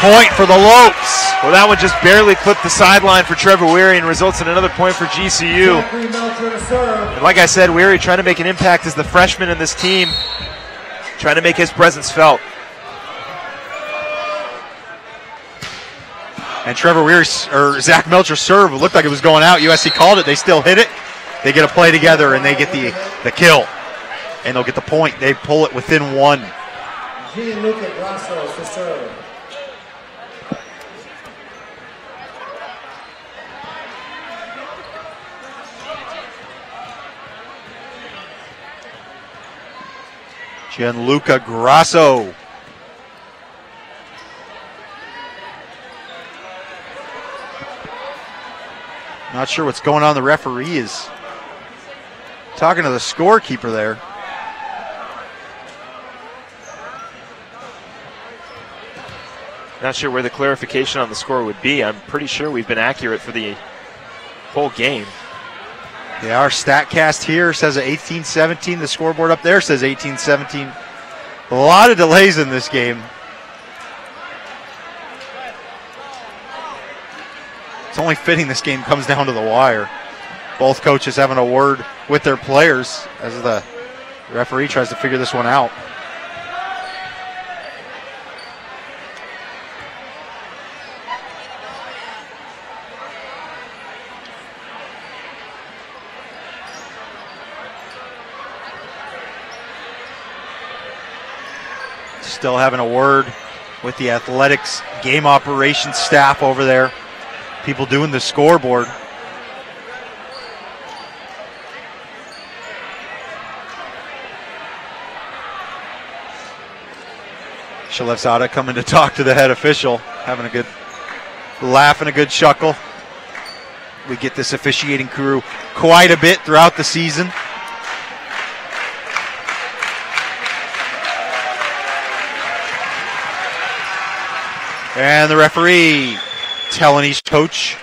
Point for the Lopes. Well, that one just barely clipped the sideline for Trevor Weary and results in another point for GCU. Zachary Melcher to serve. And like I said, Weary trying to make an impact as the freshman in this team, trying to make his presence felt. And Trevor Weir or Zach Melcher serve looked like it was going out. USC called it. They still hit it. They get a play together and they get the the kill, and they'll get the point. They pull it within one. Gianluca Grasso to serve. Gianluca Grasso. Not sure what's going on. The referee is talking to the scorekeeper there. Not sure where the clarification on the score would be. I'm pretty sure we've been accurate for the whole game. Yeah, our StatCast here says 18-17. The scoreboard up there says 18-17. A lot of delays in this game. It's only fitting this game comes down to the wire. Both coaches having a word with their players as the referee tries to figure this one out. Still having a word with the athletics game operations staff over there. People doing the scoreboard. Shalev Saada coming to talk to the head official, having a good laugh and a good chuckle. We get this officiating crew quite a bit throughout the season. And the referee telling each coach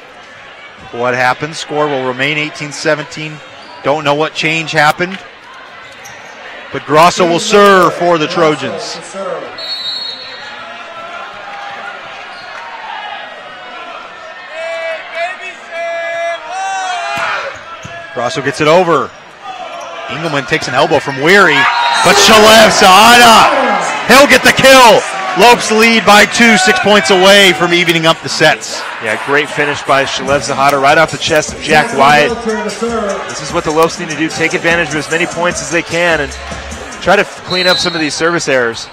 what happened. Score will remain 18 17. Don't know what change happened. But Grasso will serve for the Trojans. Grasso gets it over. Engelman takes an elbow from Weary, but Shalev Saada, he'll get the kill. Lopes lead by two, six points away from evening up the sets. Yeah, great finish by Shalev Saada right off the chest of Jack Wyatt. Melcher to serve. This is what the Lopes need to do take advantage of as many points as they can and try to clean up some of these service errors.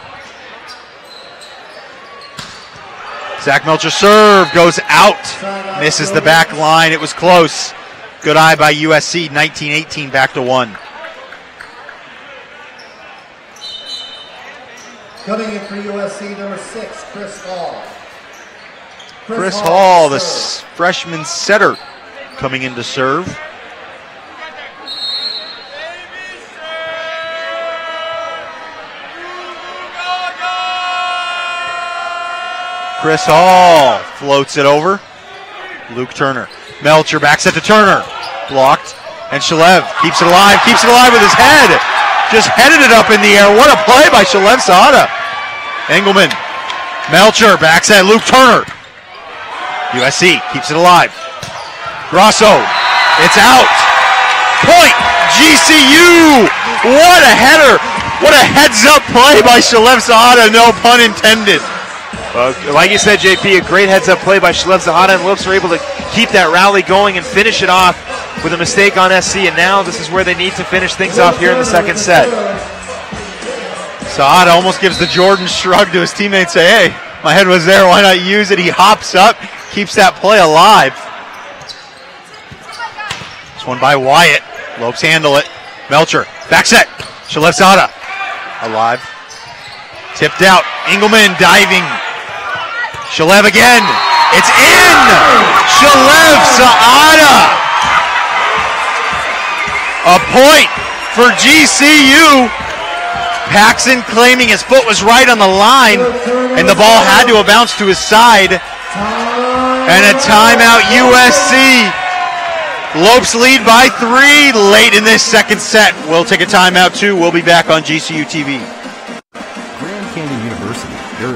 Zach Melcher serve goes out, misses the back line. It was close. Good eye by USC, 19 18, back to one. Coming in for USC, number six, Chris Hall. Chris Hall, the freshman setter, coming in to serve. Chris Hall floats it over. Luke Turner. Melcher backs it to Turner. Blocked. And Shalev keeps it alive, keeps it alive with his head. Just headed it up in the air. What a play by Shalev Saada. Engelman. Melcher backs at Luke Turner. USC keeps it alive. Grasso. It's out. Point. GCU. What a header. What a heads up play by Shalev Saada. No pun intended. Well, like you said, JP, a great heads up play by Shalev Saada, and Lopes were able to keep that rally going and finish it off with a mistake on SC. And now this is where they need to finish things off here in the second set. Saad almost gives the Jordan shrug to his teammates, say, hey, my head was there, why not use it? He hops up, keeps that play alive. This one by Wyatt. Lopes handle it. Melcher, back set. Shalev Saada. Alive. Tipped out. Engelman diving. Shalev again. It's in! Shalev Saada. A point for GCU. Paxson claiming his foot was right on the line, and the ball had to have bounced to his side. And a timeout, USC. Lopes lead by three late in this second set. We'll take a timeout too. We'll be back on GCU TV.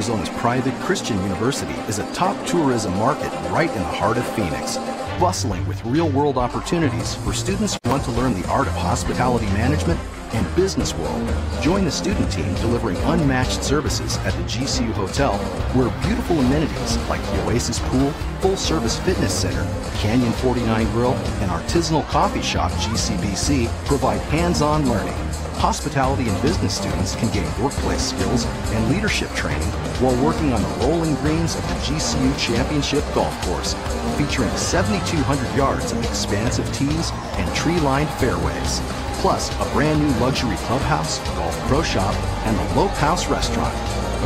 Arizona's private Christian university, is a top tourism market right in the heart of Phoenix, bustling with real world opportunities for students who want to learn the art of hospitality management and business world. Join the student team delivering unmatched services at the GCU Hotel, where beautiful amenities like the Oasis Pool, full service fitness center, Canyon 49 Grill, and artisanal coffee shop GCBC provide hands on learning. Hospitality and business students can gain workplace skills and leadership training while working on the rolling greens of the GCU Championship Golf Course, featuring 7,200 yards of expansive tees and tree-lined fairways. Plus, a brand new luxury clubhouse, golf pro shop, and the Lope House restaurant.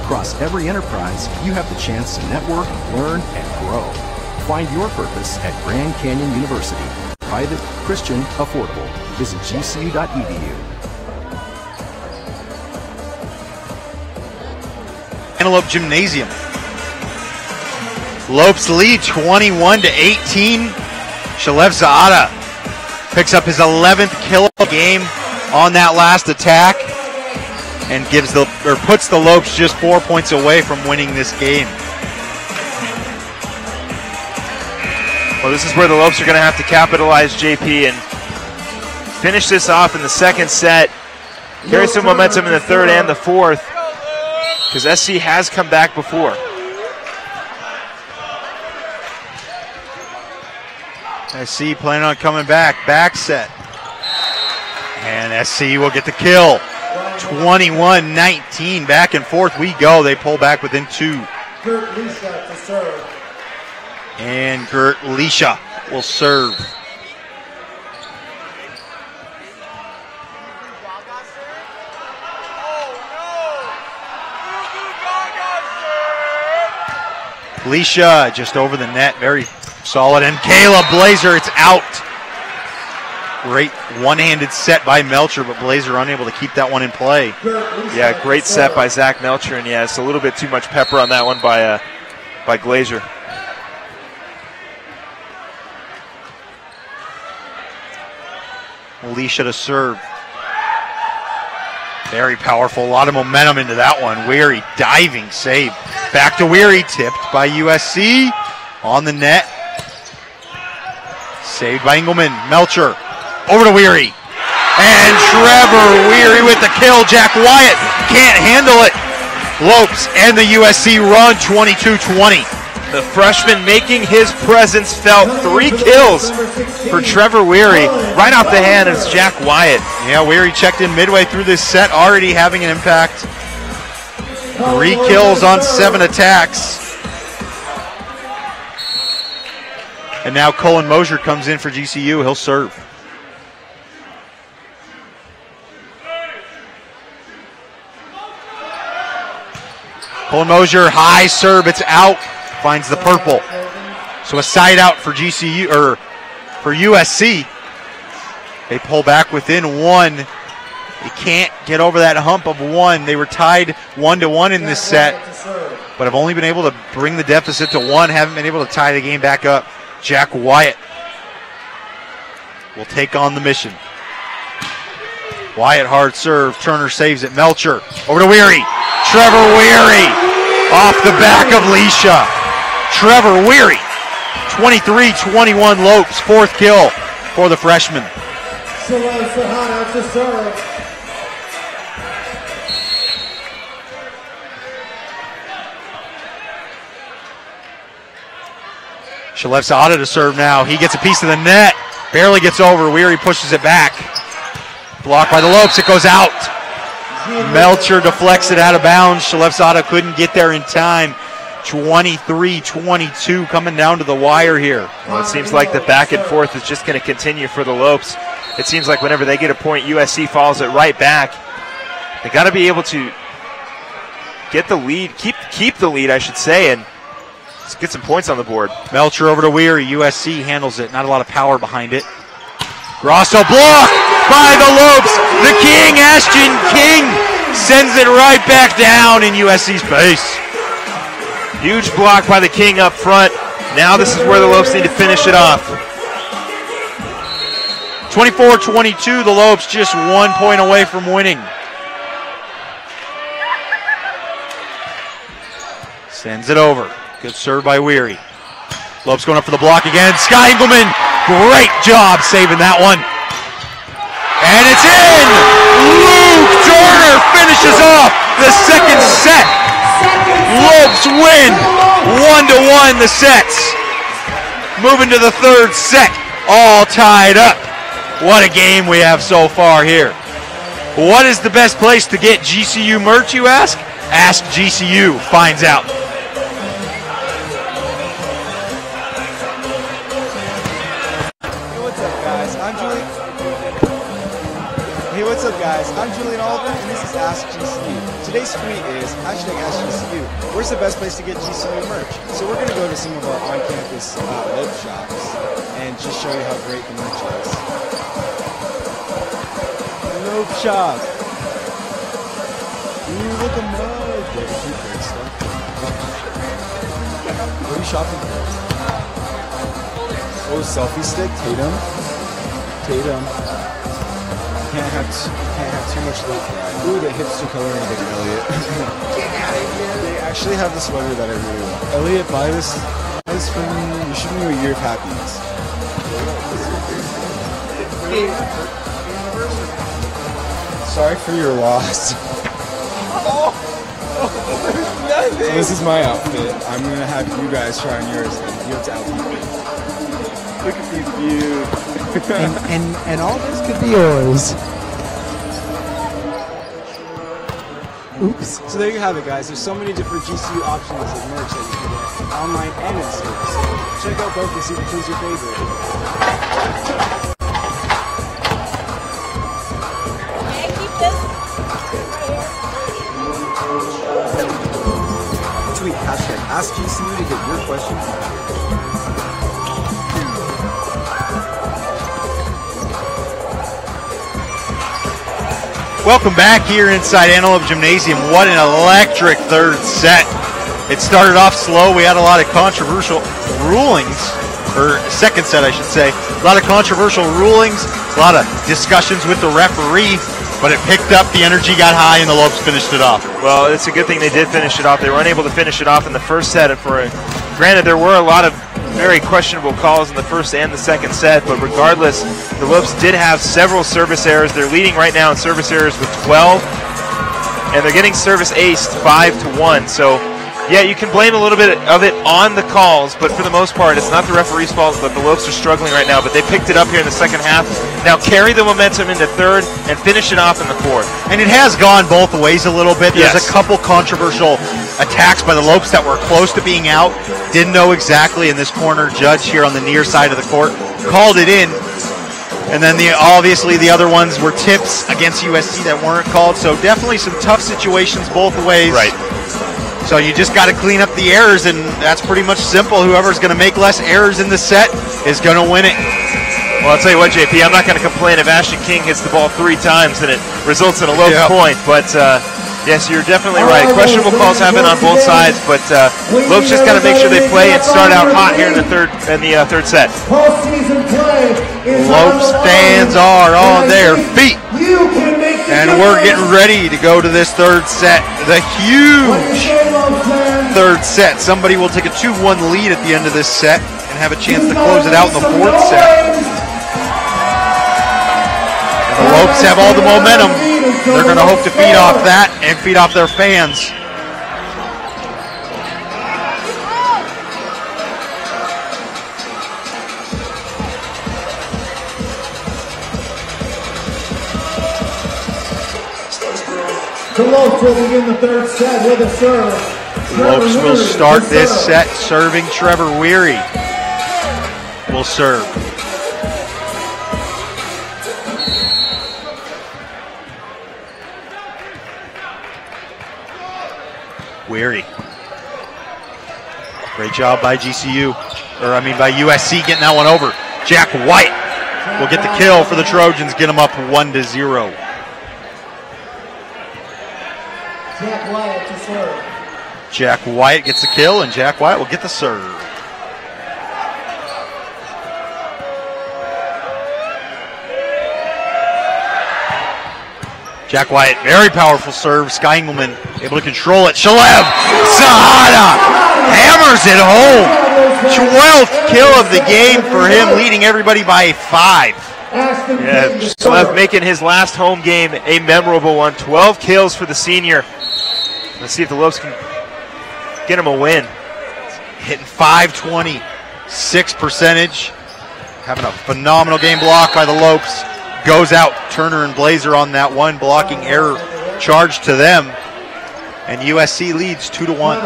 Across every enterprise, you have the chance to network, learn, and grow. Find your purpose at Grand Canyon University. Private, Christian, affordable. Visit gcu.edu. Antelope Gymnasium. Lopes lead 21 to 18. Shalev Saada picks up his 11th kill game on that last attack and gives the or puts the Lopes just four points away from winning this game. Well, this is where the Lopes are going to have to capitalize, JP, and finish this off in the second set. Carry some momentum in the third and the fourth, because SC has come back before. SC planning on coming back. Back set. And SC will get the kill. 21 19. Back and forth we go. They pull back within two. Kurt Leisha to serve. And Kurt Leisha will serve. Leisha just over the net, very solid. And Caleb Blazer, it's out. Great one-handed set by Melcher, but Blazer unable to keep that one in play. Yeah, great set by Zach Melcher, and yeah, it's a little bit too much pepper on that one by uh, by Blazer. Alicia to serve. Very powerful. A lot of momentum into that one. Weary diving save. Back to Weary. Tipped by USC. On the net. Saved by Engelman. Melcher. Over to Weary. And Trevor Weary with the kill. Jack Wyatt can't handle it. Lopes and the USC run 22 20. The freshman making his presence felt. Three kills for Trevor Weary. Right off the hand is Jack Wyatt. Yeah, Weary checked in midway through this set, already having an impact. Three kills on seven attacks. And now Colin Mosier comes in for GCU. He'll serve. Colin Mosier, high serve, it's out, finds the purple. So a side out for GCU or for USC. They pull back within one. They can't get over that hump of one. They were tied one to one in this set, but have only been able to bring the deficit to one. Haven't been able to tie the game back up. Jack Wyatt will take on the mission. Wyatt hard serve. Turner saves it. Melcher over to Weary. Trevor Weary off the back of Leisha. Trevor Weary. 23-21 Lopes. Fourth kill for the freshman. Shalev Saada to serve now. He gets a piece of the net. Barely gets over. Weary pushes it back. Blocked by the Lopes. It goes out. Melcher deflects it out of bounds. Shalev Saada couldn't get there in time. 23-22 coming down to the wire here. Well, it seems like the back and forth is just going to continue for the Lopes. It seems like whenever they get a point, USC follows it right back. They got to be able to get the lead, keep keep the lead, I should say, and get some points on the board. Melcher over to Weary. USC handles it. Not a lot of power behind it. Grasso block by the Lopes. The King, Ashton King, sends it right back down in USC's face. Huge block by the King up front. Now this is where the Lopes need to finish it off. 24-22, the Lopes just one point away from winning. Sends it over. Good serve by Weary. Lopes going up for the block again. Sky Engelman, great job saving that one. And it's in! Luke Turner finishes off the second set. Lopes win one to one the sets. Moving to the third set, all tied up. What a game we have so far here. What is the best place to get GCU merch, you ask? Ask GCU, finds out. Hey, what's up, guys? I'm Julian. Hey, what's up, guys? I'm Julian Oliver, and this is Ask GCU. Today's tweet is hashtag GCU. Where's the best place to get GCU merch? So we're gonna go to some of our on-campus uh, shops and just show you how great the merch is. Lope shop. Ooh, look at mug. What are you shopping for? Oh, selfie stick, Tatum. Tatum. Can't have can't have too much ride. Ooh, the hipster coloring of Elliot. they actually have the sweater that I really want. Elliot, buy this. Buy this for me. You should me a year of happiness. Sorry for your loss. So *laughs* oh, this is my outfit. I'm gonna have you guys try on yours, and you have to outfit me. Look at these views. And, *laughs* and and all this could be yours. Oops. So there you have it, guys. There's so many different GCU options of merch that you can get online and in stores. So check out both and see which one's your favorite. Tweet hashtag AskGCU to get your questions answered. Welcome back here inside Antelope Gymnasium. What an electric third set. It started off slow. We had a lot of controversial rulings, or second set, I should say. A lot of controversial rulings, a lot of discussions with the referee, but it picked up. The energy got high, and the Lopes finished it off. Well, it's a good thing they did finish it off. They were unable to finish it off in the first set, and for granted, there were a lot of very questionable calls in the first and the second set, but regardless, the Lopes did have several service errors. They're leading right now in service errors with 12, and they're getting service aced 5 to 1. So, yeah, you can blame a little bit of it on the calls, but for the most part, it's not the referee's fault that the Lopes are struggling right now, but they picked it up here in the second half. Now carry the momentum into third and finish it off in the fourth. And it has gone both ways a little bit. There's Yes. a couple controversial attacks by the Lopes that were close to being out. Didn't know exactly, and this corner judge here on the near side of the court called it in. And then the obviously the other ones were tips against USC that weren't called. So definitely some tough situations both ways. Right. So you just got to clean up the errors, and that's pretty much simple. Whoever's going to make less errors in the set is going to win it. Well, I'll tell you what, JP, I'm not going to complain if Ashton King hits the ball three times and it results in a low Yep. point. But uh, yes, you're definitely right. Questionable calls happen on both sides, but uh, Lopes just got to make sure they play and start out hot here in the third in the uh, third set. Postseason Lopes fans are on And I their feet. And we're getting ready to go to this third set. The huge third set. Somebody will take a 2 1 lead at the end of this set and have a chance to close it out in the fourth set. And the Lopes have all the momentum. They're going to hope to feed off that and feed off their fans. Lopes will begin the third set with a serve. Lopes will start this serve. set serving Trevor Weary. Will serve. Weary. Great job by GCU, or I mean by USC getting that one over. Jack Wyatt will get the kill for the Trojans, get them up one to zero. Jack Wyatt to serve. Jack Wyatt gets the kill, and Jack Wyatt will get the serve. Jack Wyatt, very powerful serve. Sky Engelman able to control it. Shalev Saada hammers it home. 12th kill of the game for him, leading everybody by five. Yeah, making his last home game a memorable one. 12 kills for the senior. Let's see if the Lopes can get him a win. hitting 520, six percentage, having a phenomenal game block by the Lopes. Goes out Turner and Blazer on that one blocking error charge to them, and USC leads two to one.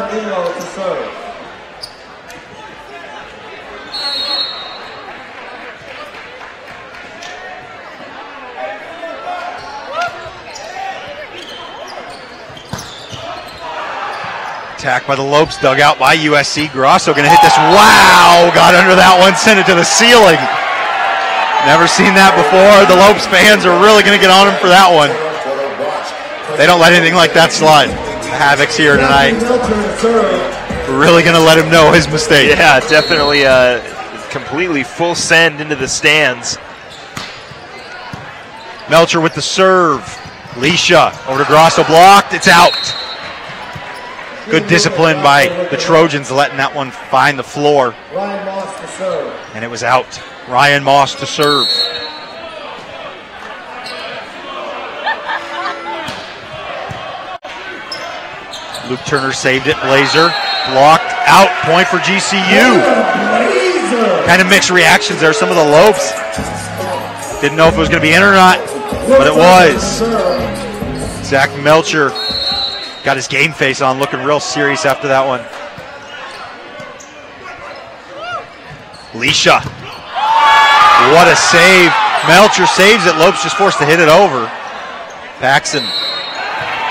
Attack by the Lopes, dug out by USC. Grasso gonna hit this. Wow, got under that one, sent it to the ceiling. Never seen that before. The Lopes fans are really gonna get on him for that one. They don't let anything like that slide. Havoc's here tonight. To. Really gonna let him know his mistake. Yeah, definitely uh, completely full send into the stands. Melcher with the serve. Leisha over to Grasso blocked. It's out. Good discipline by the Trojans letting that one find the floor. And it was out. Ryan Moss to serve. Luke Turner saved it. Blazer blocked out. Point for GCU. Kind of mixed reactions there. Some of the Lopes didn't know if it was going to be in or not, but it was. Zach Melcher got his game face on, looking real serious after that one. Leisha. What a save. Melcher saves it. Lopes just forced to hit it over. Paxson.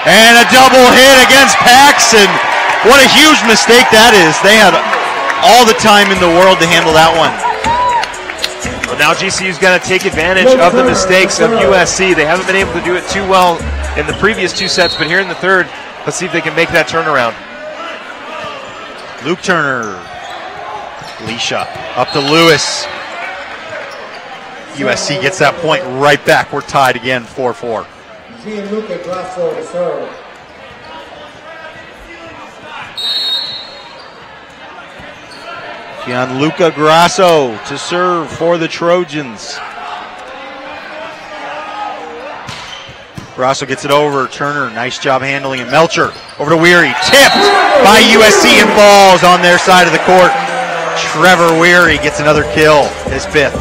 And a double hit against Paxson. What a huge mistake that is. They had all the time in the world to handle that one. Well, now GCU's got to take advantage of the mistakes of USC. They haven't been able to do it too well in the previous two sets, but here in the third, let's see if they can make that turnaround. Luke Turner. Leisha up to Lewis. USC gets that point right back. We're tied again, 4 4. Gianluca Grasso to serve. Gianluca Grasso to serve for the Trojans. Grasso gets it over. Turner, nice job handling it. Melcher over to Weary. Tipped by USC and falls on their side of the court. Trevor Weary gets another kill, his fifth.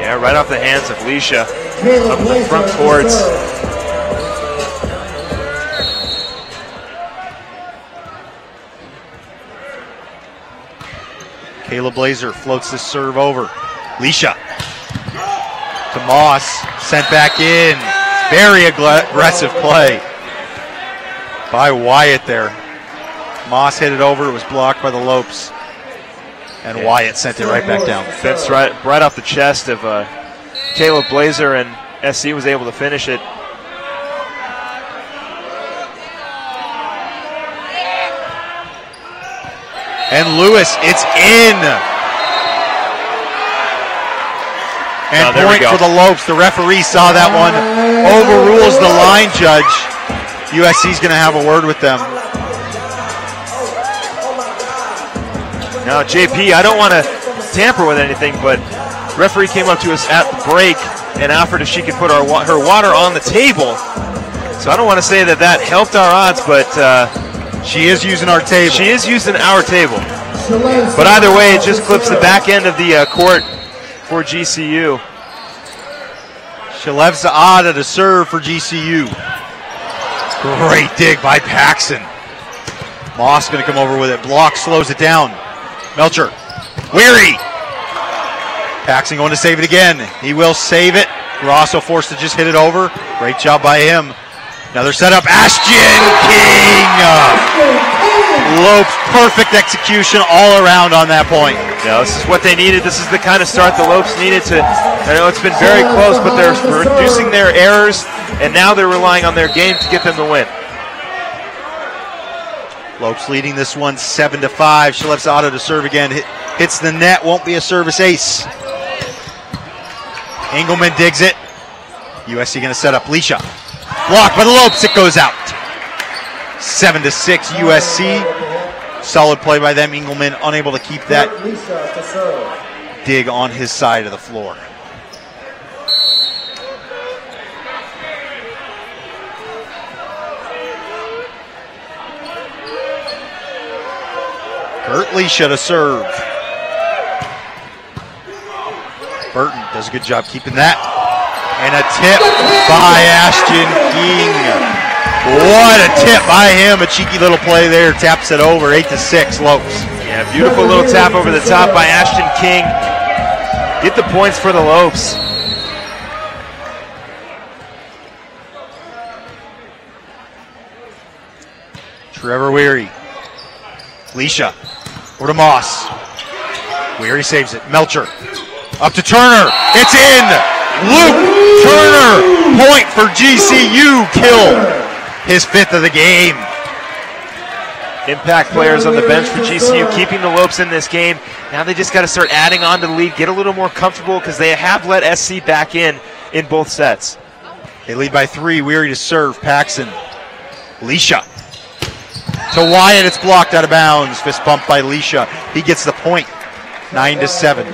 Yeah, right off the hands of Leisha. Up the front courts. Caleb Blazer floats this serve over. Leisha to Moss, sent back in. Very aggressive play. by Wyatt there. Moss hit it over. It was blocked by the Lopes. And Yeah. Wyatt sent it right back down. That's right, right off the chest of uh, Caleb Blazer, and SC was able to finish it. And Lewis, it's in. And Oh, point for the Lopes. The referee saw that one, overrules the line judge. USC's going to have a word with them. Now, JP, I don't want to tamper with anything, but referee came up to us at the break and offered if she could put our her water on the table. So I don't want to say that that helped our odds, but uh, she is using our table. She is using our table. But either way, it just clips the back end of the uh, court for GCU. Shalev Saada to serve for GCU. Great dig by Paxson. Moss going to come over with it. Block slows it down. Melcher. Weary. Paxson going to save it again. He will save it. Grasso forced to just hit it over. Great job by him. Another setup. Ashton King. Lopes, perfect execution all around on that point. No, this is what they needed. This is the kind of start the Lopes needed to. I know it's been very close, but they're reducing their errors, and now they're relying on their game to get them to win. Lopes leading this one seven to five. Shalev Saada to serve again. Hit, hits the net. Won't be a service ace. Engelman digs it. USC going to set up. Leisha. Blocked by the Lopes. It goes out. Seven to six. USC. Solid play by them. Engelman unable to keep that dig on his side of the floor. Kurt Leisha to serve. Burton does a good job keeping that. And a tip by Ashton King. What a tip by him. A cheeky little play there. Taps it over. Eight to six. Lopes. Yeah, beautiful little tap over the top by Ashton King. Get the points for the Lopes. Trevor Weary. Leisha. Over to Moss. Weary saves it. Melcher. Up to Turner. It's in. Luke Turner. Point for GCU. Kill. His fifth of the game. Impact players on the bench for GCU, keeping the Lopes in this game. Now they just got to start adding on to the lead, get a little more comfortable because they have let SC back in in both sets. They lead by three. Weary to serve. Paxson. Leisha. To Wyatt. It's blocked out of bounds. Fist bump by Leisha. He gets the point. Nine to seven.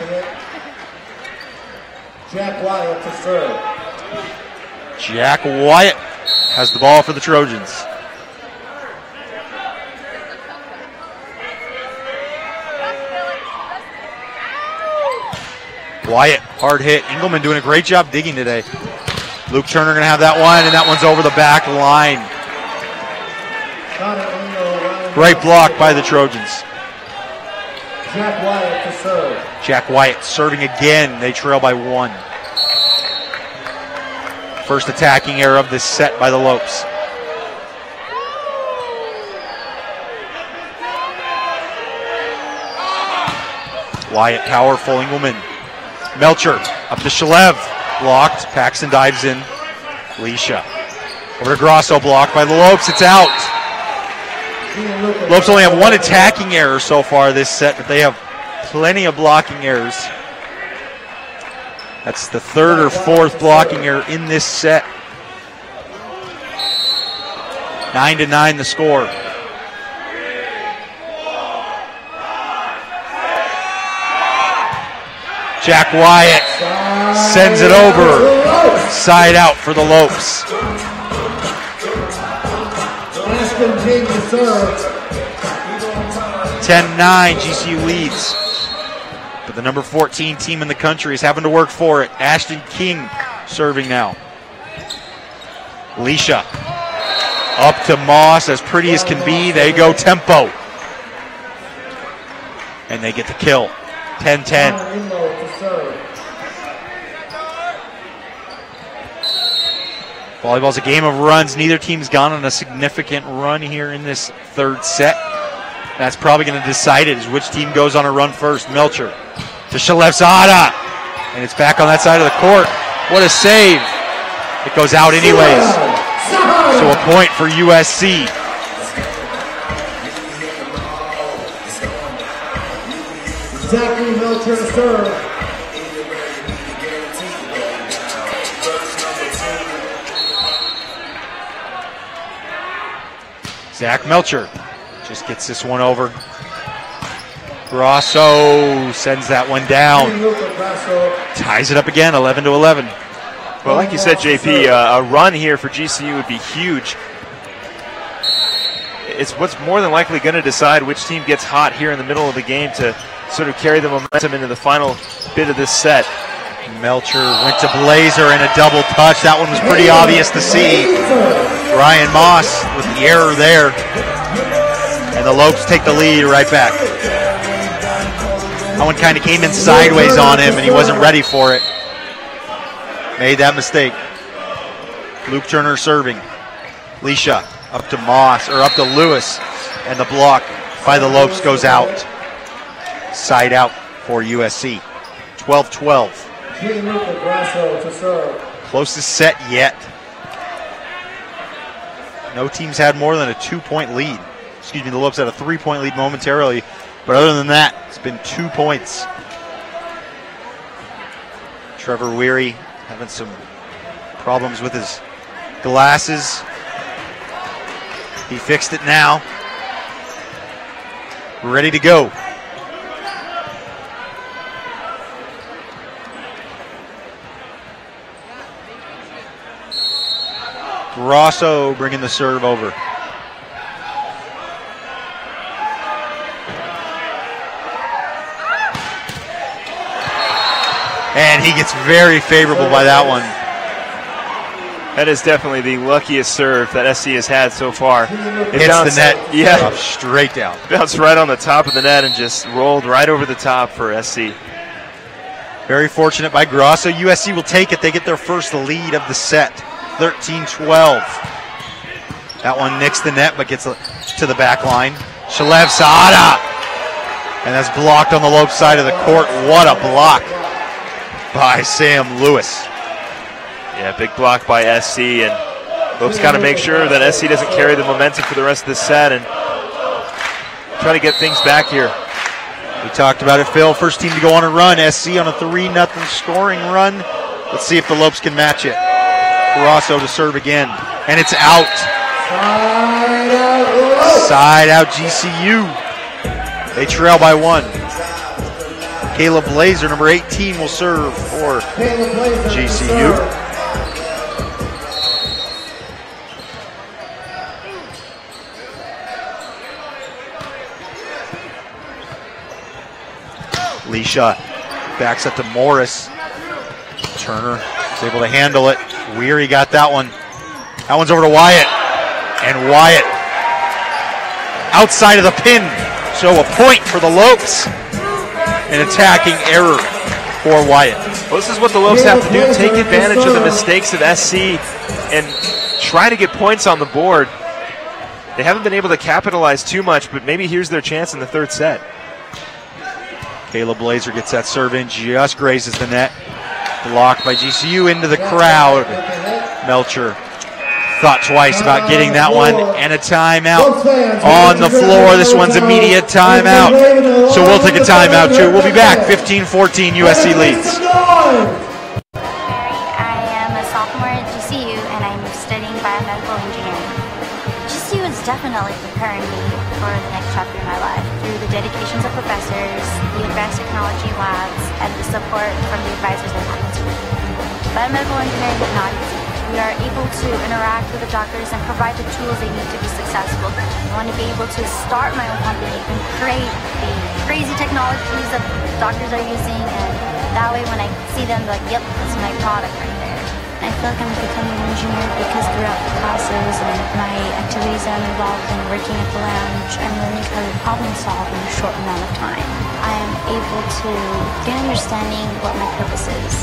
Jack Wyatt to serve. Jack Wyatt has the ball for the Trojans. Wyatt, hard hit. Engelman doing a great job digging today. Luke Turner going to have that one, and that one's over the back line. Great block by the Trojans. Jack Wyatt to serve. Jack Wyatt serving again. They trail by one. First attacking error of this set by the Lopes. Wyatt powerful. Engelman. Melcher up to Shalev. Blocked. Paxson dives in. Leisha. Over to Grasso. Blocked by the Lopes. It's out. Lopes only have one attacking error so far this set, but they have plenty of blocking errors. That's the third or fourth blocking error in this set. Nine to nine the score. Jack Wyatt sends it over. Side out for the Lopes. 10 9, GCU leads. The number 14 team in the country is having to work for it. Ashton King serving now. Leisha up to Moss, as pretty as can be. They go tempo. And they get the kill. 10 10. Connor Engel. Volleyball's a game of runs. Neither team's gone on a significant run here in this third set. That's probably going to decide it is which team goes on a run first. Melcher to Shalev Saada. And it's back on that side of the court. What a save. It goes out anyways. So a point for USC. Zachary Melcher to serve. Zach Melcher just gets this one over. Grasso sends that one down. Ties it up again, 11 to 11. Well, like you said, JP, uh, a run here for GCU would be huge. It's what's more than likely going to decide which team gets hot here in the middle of the game to sort of carry the momentum into the final bit of this set. Melcher went to Blazer and a double touch. That one was pretty obvious to see. Ryan Moss with the error there. And the Lopes take the lead right back. That one kind of came in sideways on him and he wasn't ready for it. Made that mistake. Luke Turner serving. Leisha up to Moss, or up to Lewis. And the block by the Lopes goes out. Side out for USC. 12 12. Gianluca Grasso to serve. Closest set yet. No teams had more than a two point lead. Excuse me, the Lopes had a three point lead momentarily, but other than that, it's been two points. Trevor Weary having some problems with his glasses. He fixed it now. Ready to go. Grasso bringing the serve over. And he gets very favorable by that one. That is definitely the luckiest serve that SC has had so far. It Hits bounced- the net, Yeah. straight down. *laughs* Bounced right on the top of the net and just rolled right over the top for SC. Very fortunate by Grasso. USC will take it. They get their first lead of the set, 13 12. That one nicks the net but gets to the back line. Shalev Saada. And that's blocked on the Lope side of the court. What a block by Sam Lewis. Yeah, big block by SC, and Lopes got to make sure that SC doesn't carry the momentum for the rest of the set and try to get things back here. We talked about it, Phil. First team to go on a run. SC on a 3 0 scoring run. Let's see if the Lopes can match it. Grasso to serve again. And it's out. Side out. Side out GCU. They trail by one. Caleb Blazer, number 18, will serve for GCU. Leisha backs up to Morris. Turner is able to handle it. Weary got that one. That one's over to Wyatt. And Wyatt outside of the pin. So a point for the Lopes. An attacking error for Wyatt. Well, this is what the Lopes have to do take advantage of the mistakes of SC and try to get points on the board. They haven't been able to capitalize too much, but maybe here's their chance in the third set. Caleb Blazer gets that serve in, just grazes the net. Blocked by GCU into the crowd. Melcher thought twice about getting that one and a timeout on the floor. This one's immediate timeout. So we'll take a timeout too. We'll be back 15 14 USC leads. I am a sophomore at GCU and I'm studying biomedical engineering. GCU is definitely preparing me for the next chapter in my life through the dedications of professors, the advanced technology labs, and the support from the advisors I have. Biomedical engineering is not easy. We are able to interact with the doctors and provide the tools they need to be successful. I want to be able to start my own company and create the crazy technologies that doctors are using and that way when I see them, like, yep, that's my product right. I feel like I'm becoming an engineer because throughout the classes and my activities that I'm involved in working at the lounge, I'm learning how to problem solve in a short amount of time. I am able to get understanding what my purpose is.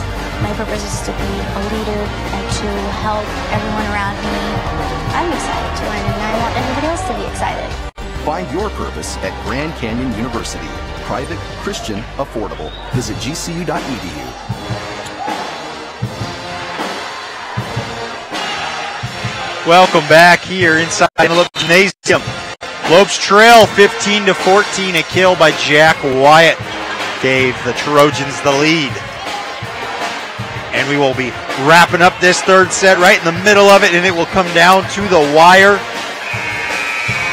My purpose is to be a leader and to help everyone around me. I'm excited to learn and I want everybody else to be excited. Find your purpose at Grand Canyon University. Private, Christian, affordable. Visit gcu.edu. Welcome back here inside the Gymnasium. Lopes trail 15 to 14. A kill by Jack Wyatt gave the Trojans the lead. And we will be wrapping up this third set right in the middle of it, and it will come down to the wire.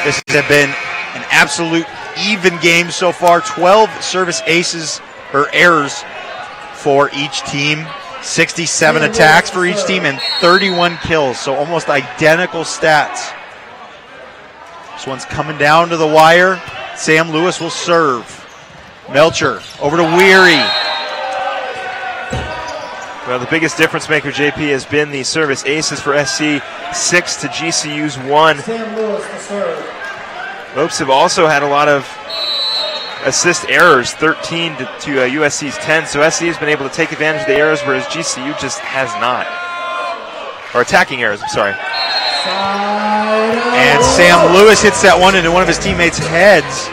This has been an absolute even game so far. 12 service aces or errors for each team. 67 attacks for each team and 31 kills, so almost identical stats. This one's coming down to the wire. Sam Lewis will serve. Melcher over to Weary. Well, the biggest difference maker, JP, has been the service aces for SC, 6 to GCU's 1. Sam Lewis to serve. Lopes have also had a lot of assist errors, 13 to, to uh, USC's 10. So SC has been able to take advantage of the errors, whereas GCU just has not. Or attacking errors, I'm sorry. And Sam Lewis hits that one into one of his teammates' heads.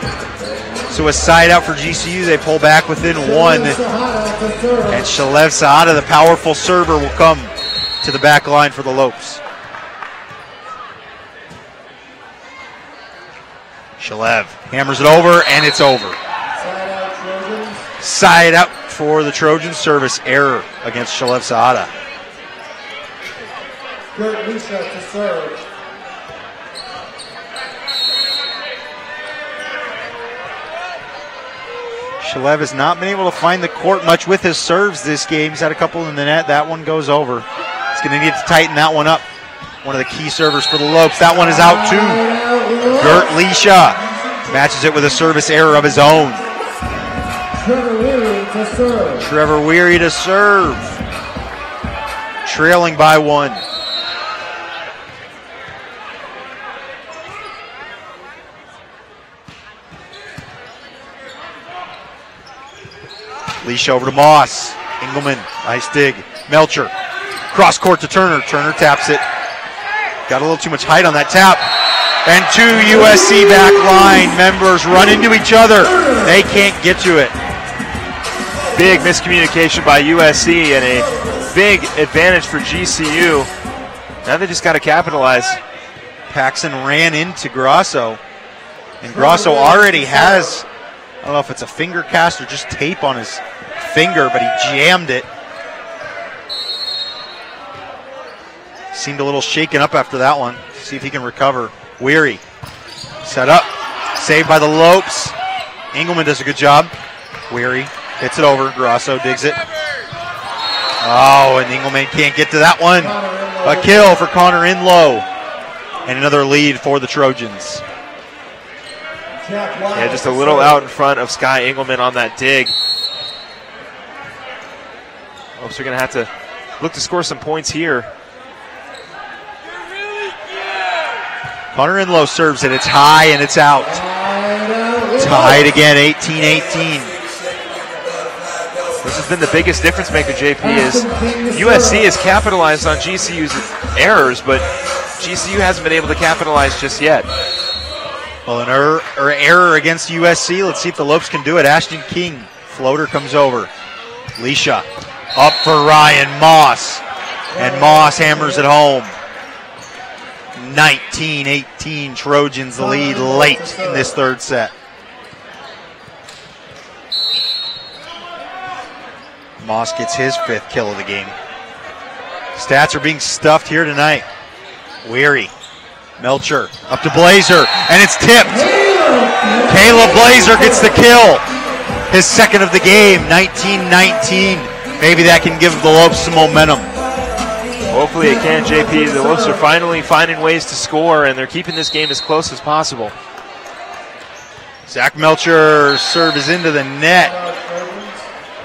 So a side out for GCU. They pull back within one. And Shalev Saada, the powerful server, will come to the back line for the Lopes. Shalev hammers it over, and it's over. Side out for the Trojan service error against Shalev Saada. Kurt Leisha to serve. Shalev has not been able to find the court much with his serves this game. He's had a couple in the net. That one goes over. He's going to need to tighten that one up. One of the key servers for the Lopes. That one is out too. Kurt Leisha matches it with a service error of his own. Trevor Weary to serve. Trevor Weary to serve. Trailing by one. Leash over to Moss. Engelman, nice dig. Melcher, cross court to Turner. Turner taps it. Got a little too much height on that tap. And two USC back line members run into each other. They can't get to it. Big miscommunication by USC and a big advantage for GCU. Now they just got to capitalize. Paxson ran into Grasso. And Grasso already has, I don't know if it's a finger cast or just tape on his finger, but he jammed it. Seemed a little shaken up after that one. See if he can recover. Weary. Set up. Saved by the Lopes. Engelman does a good job. Weary hits it over. Grasso digs it. Oh, and Engelman can't get to that one. A kill for Connor Inlow. And another lead for the Trojans. Yeah, just a little out in front of Sky Engelman on that dig. Hopes are going to have to look to score some points here. Connor Inlow serves it. It's high and it's out. Tied again, 18 18. This has been the biggest difference maker, JP, is USC has capitalized on GCU's errors, but GCU hasn't been able to capitalize just yet. Well, an error, or error against USC. Let's see if the Lopes can do it. Ashton King, floater comes over. Leisha up for Ryan Moss, and Moss hammers it home. 19 18 Trojans lead late in this third set. Moss gets his fifth kill of the game. Stats are being stuffed here tonight. Weary, Melcher up to Blazer, and it's tipped. Caleb Blazer gets the kill. His second of the game, 19 19. Maybe that can give the Lopes some momentum. Hopefully it can, JP. The Lopes are finally finding ways to score, and they're keeping this game as close as possible. Zach Melcher serve is into the net.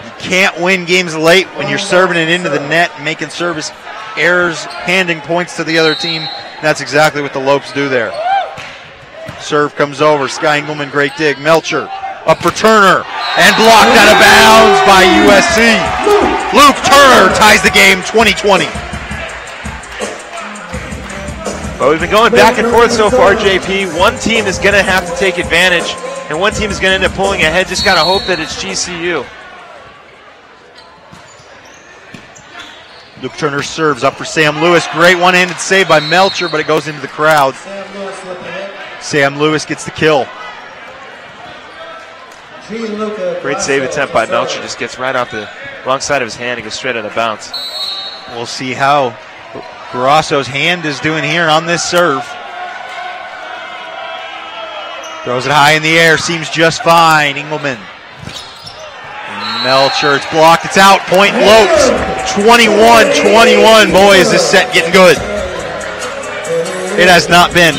You can't win games late when you're serving it into the net making service errors handing points to the other team. That's exactly what the Lopes do there. Serve comes over. Sky Engelman, great dig. Melcher, up for Turner, and blocked out of bounds by USC. Luke Turner ties the game 2020. But we've been going back and forth so far, JP. One team is going to have to take advantage, and one team is going to end up pulling ahead. Just got to hope that it's GCU. Luke Turner serves up for Sam Lewis. Great one handed save by Melcher, but it goes into the crowd. Sam Lewis with the hit. Sam Lewis gets the kill. Great save attempt by. Melcher. Just gets right off the wrong side of his hand and goes straight out of bounds. We'll see how Grasso's hand is doing here on this serve. Throws it high in the air, seems just fine. Engelman. Melcher, it's blocked, it's out. Point Lopes. 21 21. Boy, is this set getting good. It has not been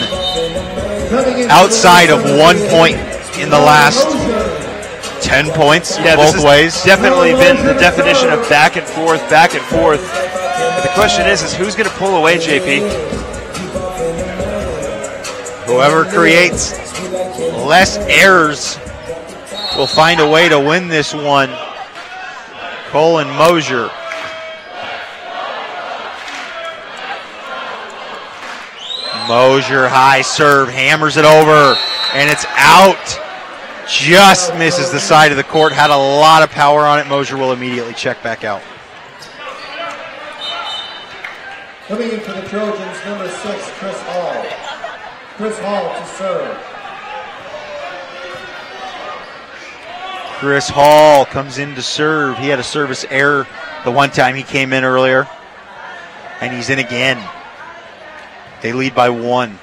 outside of one point in the last 10 points Yeah, both ways. definitely been the definition of back and forth, back and forth. The question is, is who's going to pull away, JP? Whoever creates less errors will find a way to win this one. Colin Mosier. Mosier high serve, hammers it over, and it's out. Just misses the side of the court. Had a lot of power on it. Mosier will immediately check back out. Coming in for the Trojans, number six, Chris Hall. Chris Hall to serve. Chris Hall comes in to serve. He had a service error the one time he came in earlier, and he's in again. They lead by one.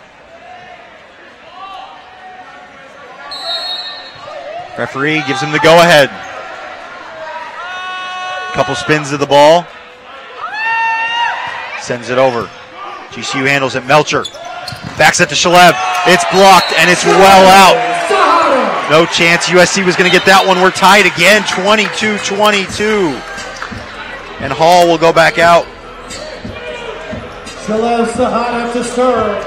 Referee gives him the go ahead. Couple spins of the ball. Sends it over. GCU handles it. Melcher backs it to Shalev. It's blocked and it's well out. No chance USC was going to get that one. We're tied again, 22 22. And Hall will go back out. Shalev Saada to serve.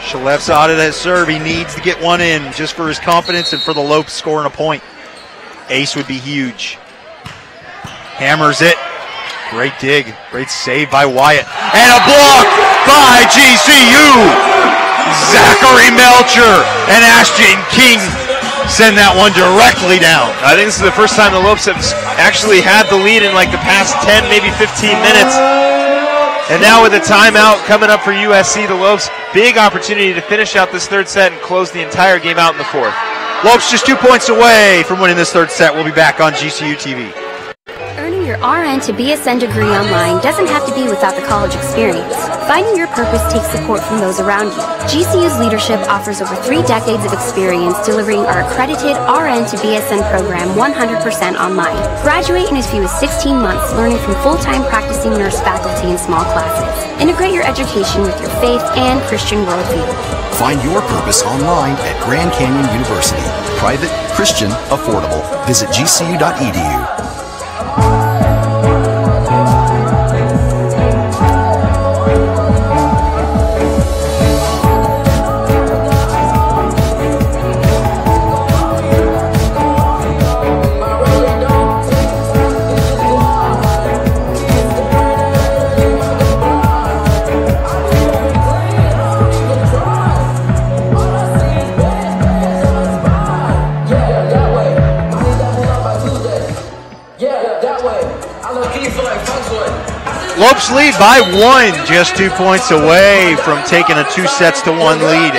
Shalev out of that serve. He needs to get one in just for his confidence and for the Lopes scoring a point. Ace would be huge. Hammers it. Great dig. Great save by Wyatt. And a block by GCU. Zachary Melcher and Ashton King send that one directly down. I think this is the first time the Lopes have actually had the lead in like the past 10, maybe 15 minutes. And now with a timeout coming up for USC, the Lopes, big opportunity to finish out this third set and close the entire game out in the fourth. Lopes just two points away from winning this third set. We'll be back on GCU TV. RN to BSN degree online doesn't have to be without the college experience. Finding your purpose takes support from those around you. GCU's leadership offers over three decades of experience delivering our accredited RN to BSN program 100% online. Graduate in as few as 16 months, learning from full-time practicing nurse faculty in small classes. Integrate your education with your faith and Christian worldview. Find your purpose online at Grand Canyon University. Private, Christian, affordable. Visit gcu.edu. Lopes lead by one, just two points away from taking a two sets to one lead.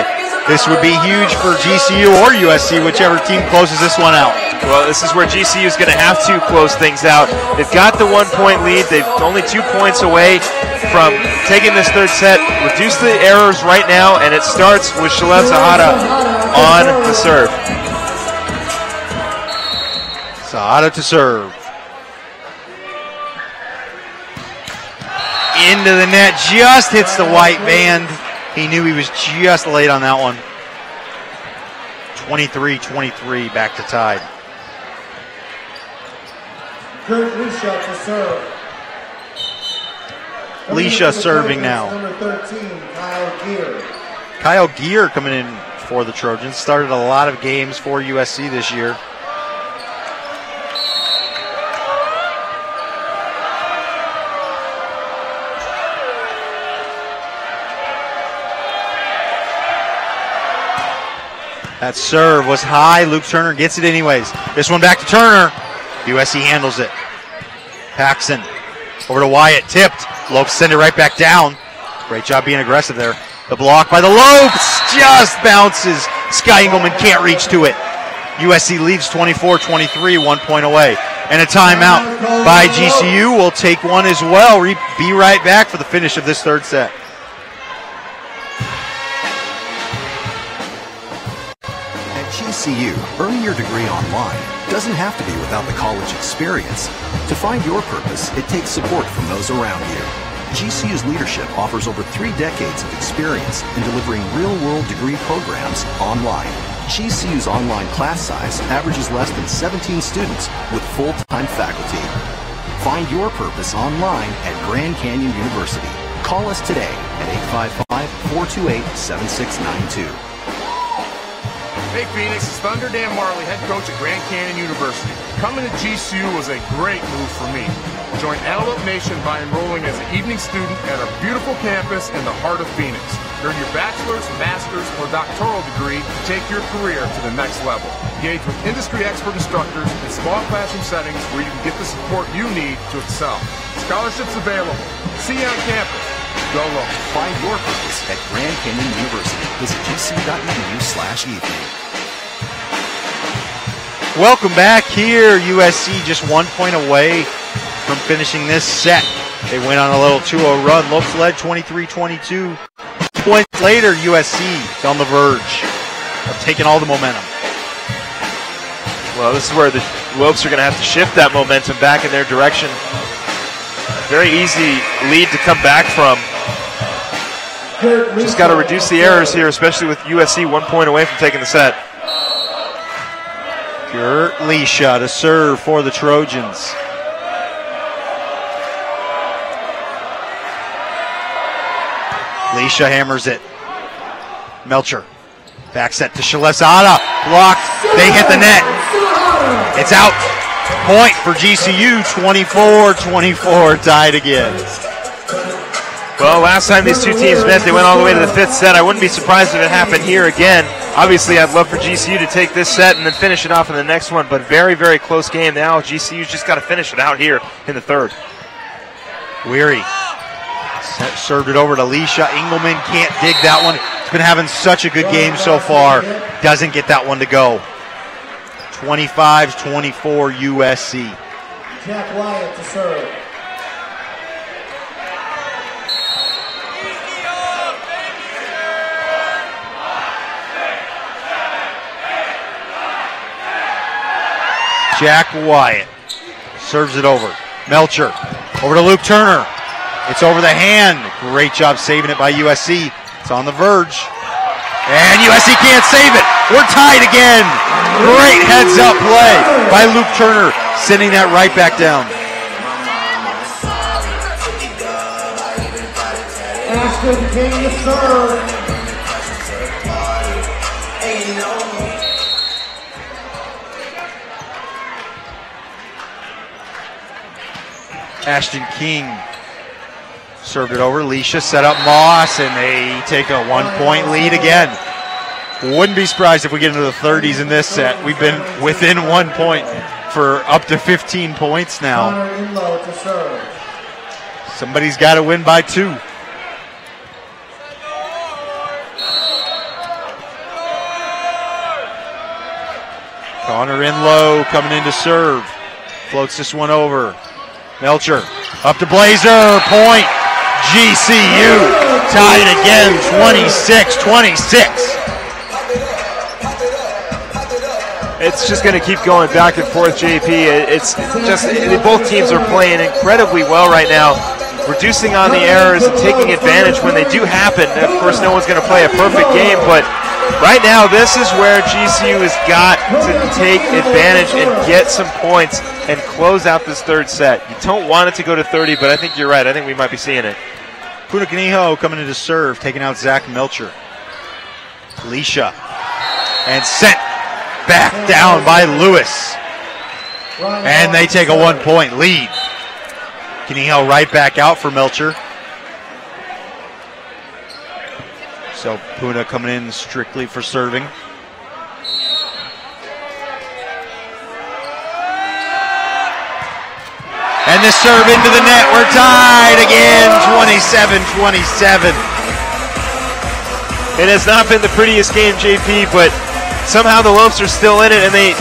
This would be huge for GCU or USC, whichever team closes this one out. Well, this is where GCU is going to have to close things out. They've got the one point lead. They've only two points away from taking this third set. Reduce the errors right now, and it starts with Shalev Saada on the serve. Saada to serve. Into the net, just hits the white band. He knew he was just late on that one. 23 23, back to tied. Kurt Leisha to serve. Leisha serving now. Number 13, Kyle Gear. Kyle Gear coming in for the Trojans. Started a lot of games for USC this year. That serve was high. Luke Turner gets it anyways. This one back to Turner. USC handles it. Paxson over to Wyatt. Tipped. Lopes send it right back down. Great job being aggressive there. The block by the Lopes just bounces. Sky Engelman can't reach to it. USC leaves 24 23, one point away. And a timeout by GCU will take one as well. Be right back for the finish of this third set. GCU, earning your degree online doesn't have to be without the college experience. To find your purpose, it takes support from those around you. GCU's leadership offers over three decades of experience in delivering real-world degree programs online. GCU's online class size averages less than 17 students with full-time faculty. Find your purpose online at Grand Canyon University. Call us today at 855-428-7692. Hey Phoenix, it's Thunder Dan Majerle, head coach at Grand Canyon University. Coming to GCU was a great move for me. Join Antelope Nation by enrolling as an evening student at our beautiful campus in the heart of Phoenix. Earn your bachelor's, master's, or doctoral degree to take your career to the next level. Engage with industry expert instructors in small classroom settings where you can get the support you need to excel. Scholarships available. See you on campus. Go low. Find your purpose at Grand Canyon University. Visit gcu.edu slash evening. Welcome back here. USC just one point away from finishing this set. They went on a little 2-0 run. Lopes led 23-22. Points later, USC is on the verge of taking all the momentum. Well, this is where the Lopes are going to have to shift that momentum back in their direction. Very easy lead to come back from. Just got to reduce the errors here, especially with USC one point away from taking the set. Kurt Leisha to serve for the Trojans. Leisha hammers it. Melcher. Back set to Shalev Saada. Blocked. They hit the net. It's out. Point for GCU. 24-24. Tied again. Well, last time these two teams met, they went all the way to the fifth set. I wouldn't be surprised if it happened here again. Obviously, I'd love for GCU to take this set and then finish it off in the next one, but very, very close game now. GCU's just got to finish it out here in the third. Weary. Set- served it over to Leisha. Engelman can't dig that one. He's been having such a good game so far. Doesn't get that one to go. 25-24 USC. Jack Wyatt to serve. Jack Wyatt serves it over. Melcher over to Luke Turner. It's over the hand. Great job saving it by USC. It's on the verge. And USC can't save it. We're tied again. Great heads up play by Luke Turner, sending that right back down. Ashton King to serve. Ashton King served it over. Leisha set up Moss, and they take a one point lead again. Wouldn't be surprised if we get into the 30s in this set. We've been within one point for up to 15 points now. Somebody's got to win by two. Connor in low, coming in to serve. Floats this one over. Melcher up to Blazer. Point. GCU tied again 26 26. It's just going to keep going back and forth, JP. It's just both teams are playing incredibly well right now, reducing on the errors and taking advantage when they do happen. Of course, no one's going to play a perfect game, but right now this is where GCU has got to take advantage and get some points and close out this third set. You don't want it to go to 30, but I think you're right. I think we might be seeing it. Puna coming in to serve, taking out Zach Melcher. Leisha. And sent back down by Lewis. And they take a one point lead. Canijo right back out for Melcher. So Puna coming in strictly for serving. And the serve into the net. We're tied again, 27 27. It has not been the prettiest game, JP, but somehow the Lopes are still in it, and they,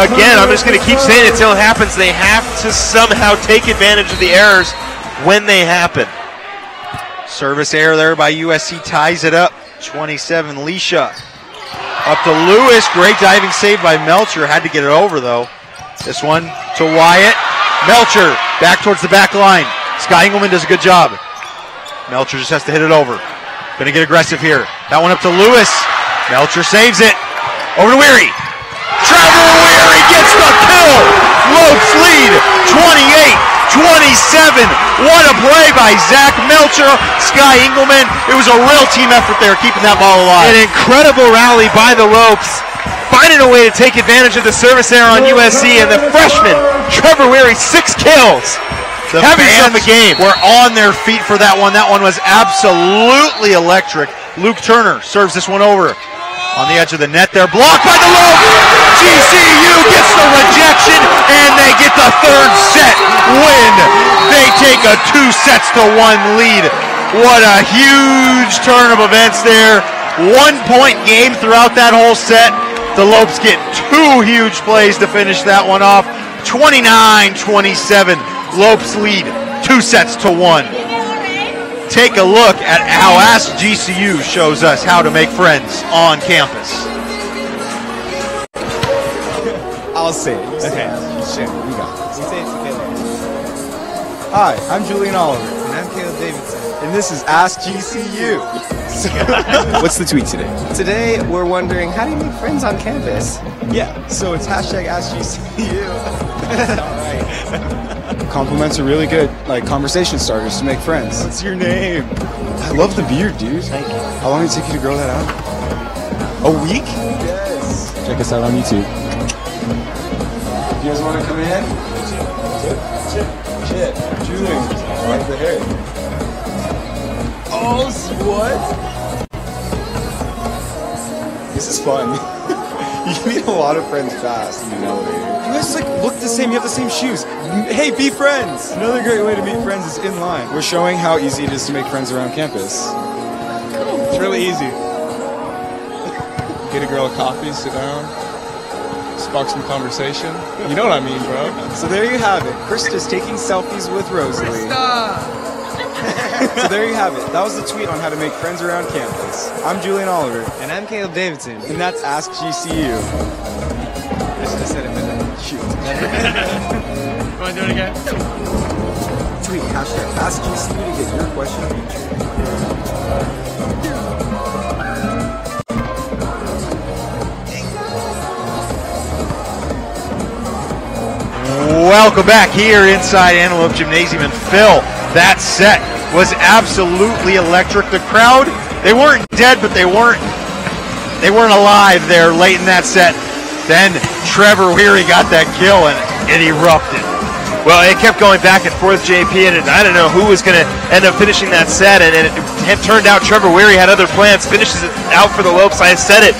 again, I'm just going to keep saying it until it happens. They have to somehow take advantage of the errors when they happen. Service error there by USC ties it up. 27, Leisha. Up to Lewis. Great diving save by Melcher. Had to get it over, though. This one to Wyatt. Melcher back towards the back line. Sky Engelman does a good job. Melcher just has to hit it over. Gonna get aggressive here. That one up to Lewis. Melcher saves it. Over to Werle. Trevor Werle gets the kill. Lopes lead 28 27. What a play by Zach Melcher, Sky Engelman. It was a real team effort there, keeping that ball alive. An incredible rally by the Lopes, finding a way to take advantage of the service error on USC, and the freshman, Trevor Werle, six kills. The Have fans a game. were on their feet for that one. That one was absolutely electric. Luke Turner serves this one over on the edge of the net there. Blocked by the Lopes. GCU gets the rejection, and they get the third set win. They take a two sets to one lead. What a huge turn of events there. One point game throughout that whole set. The Lopes get two huge plays to finish that one off. 29 27. Lopes lead two sets to one. Take a look at how Ask GCU shows us how to make friends on campus. I'll say it. You say it. Shit, we got this. We say it together. Hi, I'm Julian Oliver. And I'm Caleb Davidson. And this is Ask GCU. *laughs* What's the tweet today? Today, we're wondering how do you make friends on campus? Yeah, so it's hashtag Ask GCU. *laughs* Alright. Compliments are really good, like conversation starters to make friends. What's your name? I love the beard, dude. Thank you. How long did it take you to grow that out? A week? Yes. Check us out on YouTube. You guys want to come in? Chip, Chip, Chip, Julian, like the hair. Oh, what? This is fun. *laughs* you meet a lot of friends fast an elevator. You guys like look the same. You have the same shoes. Hey, be friends. Another great way to meet friends is in line. We're showing how easy it is to make friends around campus. It's really easy. *laughs* Get a girl a coffee, sit down, spark some conversation. You know what I mean, bro. So there you have it. Krista's taking selfies with Rosalie. so there you have it. That was the tweet on how to make friends around campus. I'm Julian Oliver. And I'm Caleb Davidson. And that's Ask GCU. I should have said it, but then shoot. *laughs* *laughs* Want to do it again? Tweet hashtag Ask GCU to get your question featured. Welcome back here inside Antelope Gymnasium. And Phil, that set was absolutely electric. The crowd, they weren't dead, but they weren't they weren't alive there late in that set. Then Trevor Werle got that kill and it erupted. Well, it kept going back and forth, JP, and I don't know who was going to end up finishing that set. And it, it turned out Trevor Werle had other plans, finishes it out for the Lopes. I said it.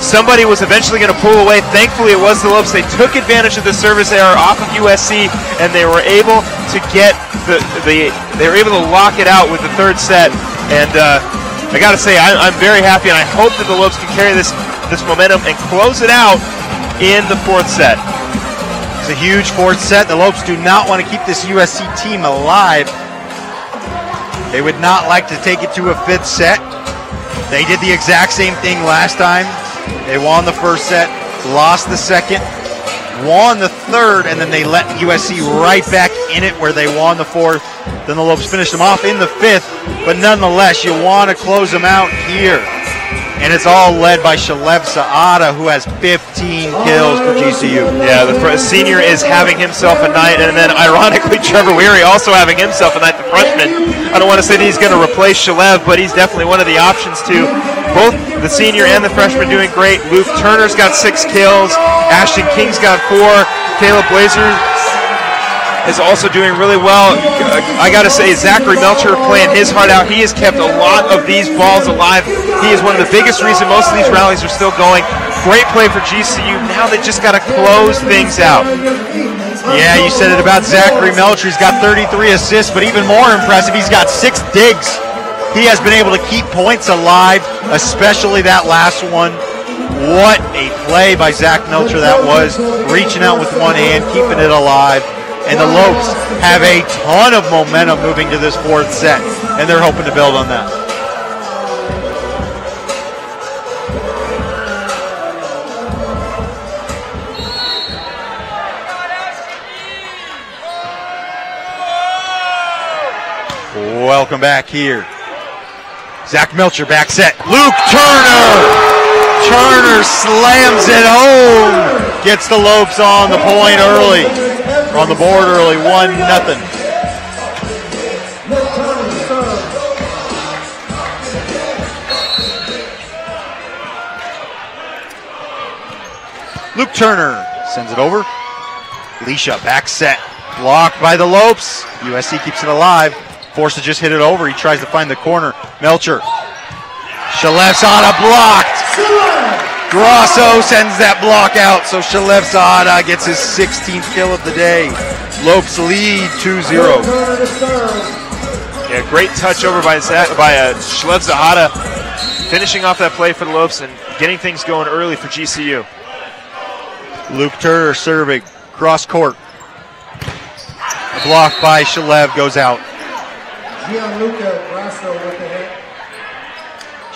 Somebody was eventually going to pull away. Thankfully, it was the Lopes. They took advantage of the service error off of USC, and they were able to get the the they were able to lock it out with the third set. And uh, I got to say, I, I'm very happy, and I hope that the Lopes can carry this this momentum and close it out in the fourth set. It's a huge fourth set. The Lopes do not want to keep this USC team alive. They would not like to take it to a fifth set. They did the exact same thing last time. They won the first set, lost the second, won the third, and then they let USC right back in it where they won the fourth. Then the Lopes finished them off in the fifth, but nonetheless, you want to close them out here. and it's all led by Shalev Saada, who has 15 kills for GCU. Yeah, the senior is having himself a night, and then ironically, *laughs* Trevor Werle also having himself a night. The freshman. I don't want to say that he's going to replace Shalev, but he's definitely one of the options too. Both the senior and the freshman doing great. Luke Turner's got six kills. Ashton King's got four. Caleb Blazer is also doing really well. I got to say, Zachary Melcher playing his heart out. He has kept a lot of these balls alive. He is one of the biggest reasons most of these rallies are still going. Great play for GCU. Now they just got to close things out. Yeah, you said it about Zachary Melcher. He's got 33 assists, but even more impressive, he's got six digs. He has been able to keep points alive, especially that last one. What a play by Zach Melcher that was, reaching out with one hand, keeping it alive. And the Lopes have a ton of momentum moving to this fourth set, and they're hoping to build on that. Welcome back here. Zach Melcher back set. Luke Turner. Turner slams it home. Gets the Lopes on the point early. On the board early. One nothing. Luke Turner sends it over. Leisha back set. Blocked by the Lopes. USC keeps it alive. Forced to just hit it over. He tries to find the corner. Melcher. Shalev Saada blocked. Grasso sends that block out, so Shalev Saada gets his 16th kill of the day. Lopes lead 2-0. Yeah, great touch over by by uh, Shalev Saada, finishing off that play for the Lopes and getting things going early for GCU. Luke Turner serving cross court. A block by Shalev goes out. Gianluca Grasso with the hit.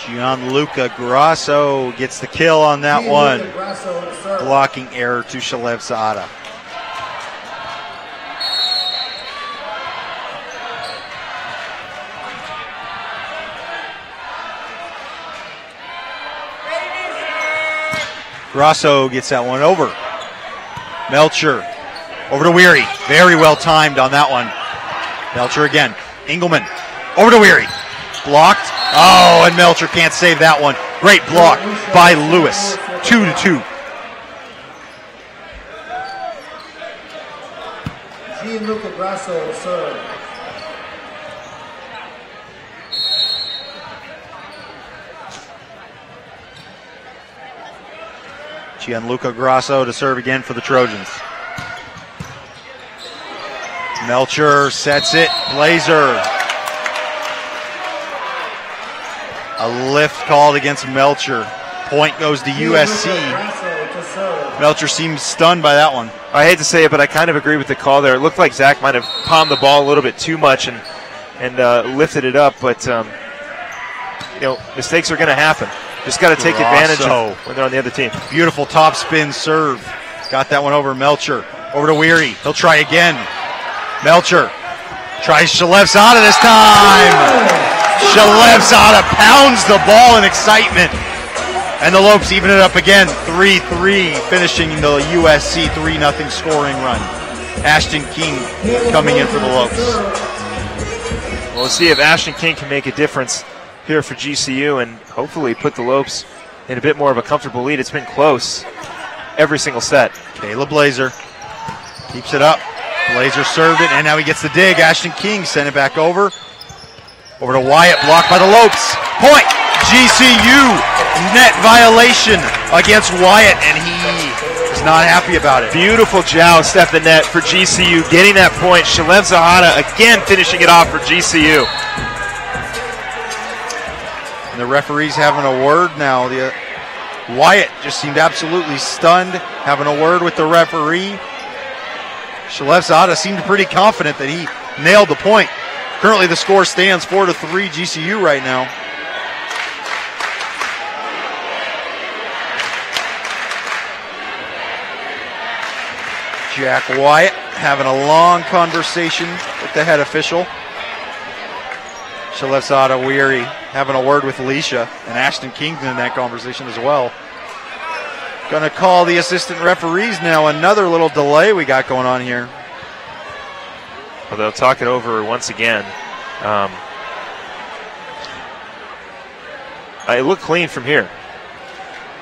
Gianluca Grasso gets the kill on that one. Gianluca Grasso with the serve. Blocking error to Shalev Saada. Grasso gets that one over. Melcher over to Werle. Very well timed on that one. Melcher again. Engelman over to Werle. Blocked. Oh, and Melcher can't save that one. Great block by Lewis. Two to two. Gianluca Grasso serve. Gianluca Grasso to serve again for the Trojans. Melcher sets it. Blazer. A lift called against Melcher. Point goes to USC. Grasso with the serve. Melcher seems stunned by that one. I hate to say it, but I kind of agree with the call there. It looked like Zach might have palmed the ball a little bit too much and and uh, lifted it up, but um, you know mistakes are going to happen. Just got to take advantage of when they're on the other team. Beautiful top spin serve. Got that one over Melcher. Over to Werle. He'll try again. Melcher tries Shalev Saada this time. Shalev Saada pounds the ball in excitement. And the Lopes even it up again. 3 3, finishing the USC 3 0 scoring run. Ashton King coming in for the Lopes. Well, we'll see if Ashton King can make a difference here for GCU and hopefully put the Lopes in a bit more of a comfortable lead. It's been close every single set. Caleb Blazer keeps it up. Blazer served it, and now he gets the dig. Ashton King sent it back over. Over to Wyatt, blocked by the Lopes. Point! GCU net violation against Wyatt, and he is not happy about it. Beautiful joust at the net for GCU, getting that point. Shalev Saada again finishing it off for GCU. And the referee's having a word now. The uh, Wyatt just seemed absolutely stunned, having a word with the referee. Shalev Saada seemed pretty confident that he nailed the point. Currently, the score stands four to three GCU right now. Jack Wyatt having a long conversation with the head official. Shalev Saada Werle. having a word with Leisha and Ashton Kington in that conversation as well. Gonna call the assistant referees now. Another little delay we got going on here. Well, they'll talk it over once again. Um, I look clean from here.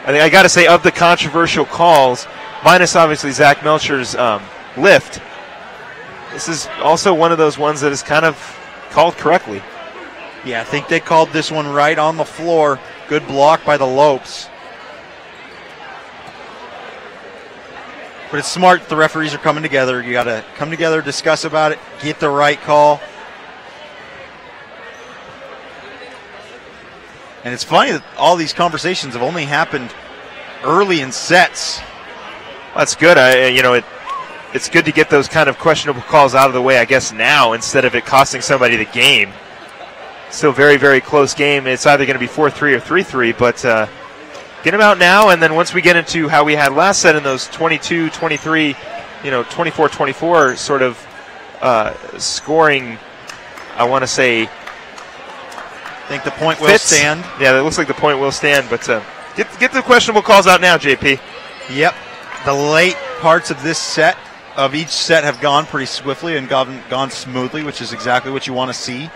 I think I got to say, of the controversial calls, minus obviously Zach Melcher's um, lift, this is also one of those ones that is kind of called correctly. Yeah, I think they called this one right on the floor. Good block by the Lopes. But it's smart. The referees are coming together. You got to come together, discuss about it, get the right call. And it's funny that all these conversations have only happened early in sets. That's good. I, you know, it it's good to get those kind of questionable calls out of the way, I guess, now instead of it costing somebody the game. Still very, very close game. It's either going to be 4 3 or 3 3, but uh, get them out now. And then once we get into how we had last set in those 22, 23, you know, 24 24 sort of uh, scoring, I want to say. I think the point will stand. Yeah, it looks like the point will stand, but uh, get, get the questionable calls out now, JP. Yep. The late parts of this set, of each set, have gone pretty swiftly and gone, gone smoothly, which is exactly what you want to see.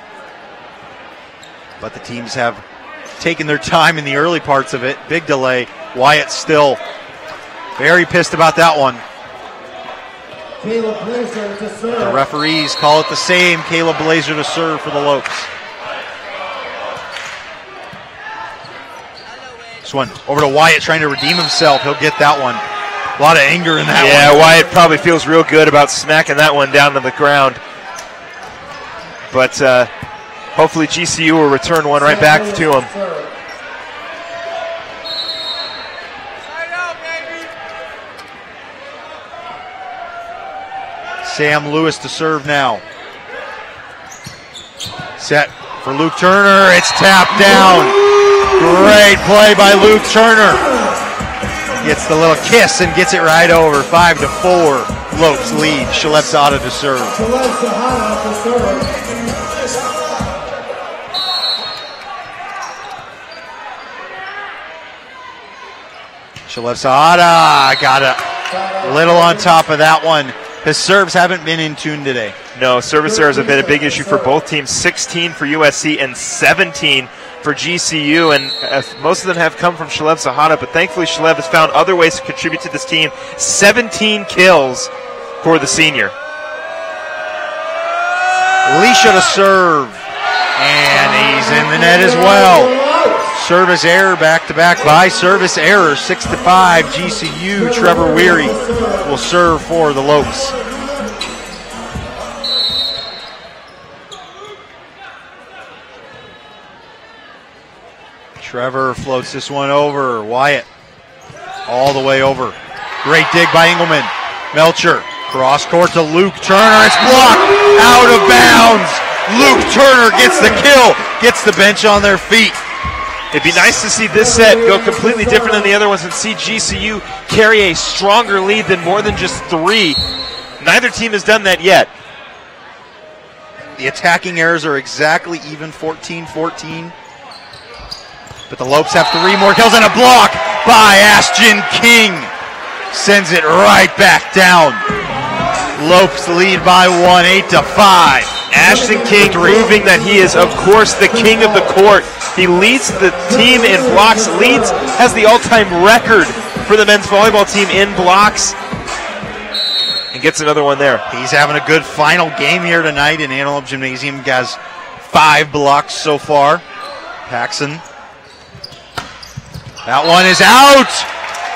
But the teams have taken their time in the early parts of it. Big delay. Wyatt still very pissed about that one. Caleb Blazer to serve. The referees call it the same. Caleb Blazer to serve for the Lopes. This one over to Wyatt trying to redeem himself. He'll get that one. A lot of anger in that yeah, one. Wyatt probably feels real good about smacking that one down to the ground. But uh, hopefully GCU will return one right back to him. Sam Lewis to serve now. Set for Luke Turner. It's tapped down. Great play by Luke Turner. Gets the little kiss and gets it right over. Five to four. Lopes lead. Shalev Saada to serve. Shalev Saada to serve. Shalev Saada got a little on top of that one. His serves haven't been in tune today. No, service errors have been a big issue for both teams 16 for USC and 17 for GCU, and uh, most of them have come from Shalev Saada, but thankfully Shalev has found other ways to contribute to this team. 17 kills for the senior. Leisha to serve. And he's in the net as well. Service error back to back by service error. Six to five. GCU. Trevor Werle will serve for the Lopes. Trevor floats this one over. Wyatt all the way over. Great dig by Engelman. Melcher cross court to Luke Turner. It's blocked out of bounds. Luke Turner gets the kill, gets the bench on their feet. It'd be nice to see this set go completely different than the other ones and see GCU carry a stronger lead than more than just three. Neither team has done that yet. The attacking errors are exactly even 14 14. But the Lopes have three more kills and a block by Ashton King. Sends it right back down. Lopes lead by one, eight to five. Ashton King proving that he is, of course, the king of the court. He leads the team in blocks, leads, has the all-time record for the men's volleyball team in blocks, and gets another one there. He's having a good final game here tonight in Antelope Gymnasium. Has five blocks so far. Paxson. That one is out.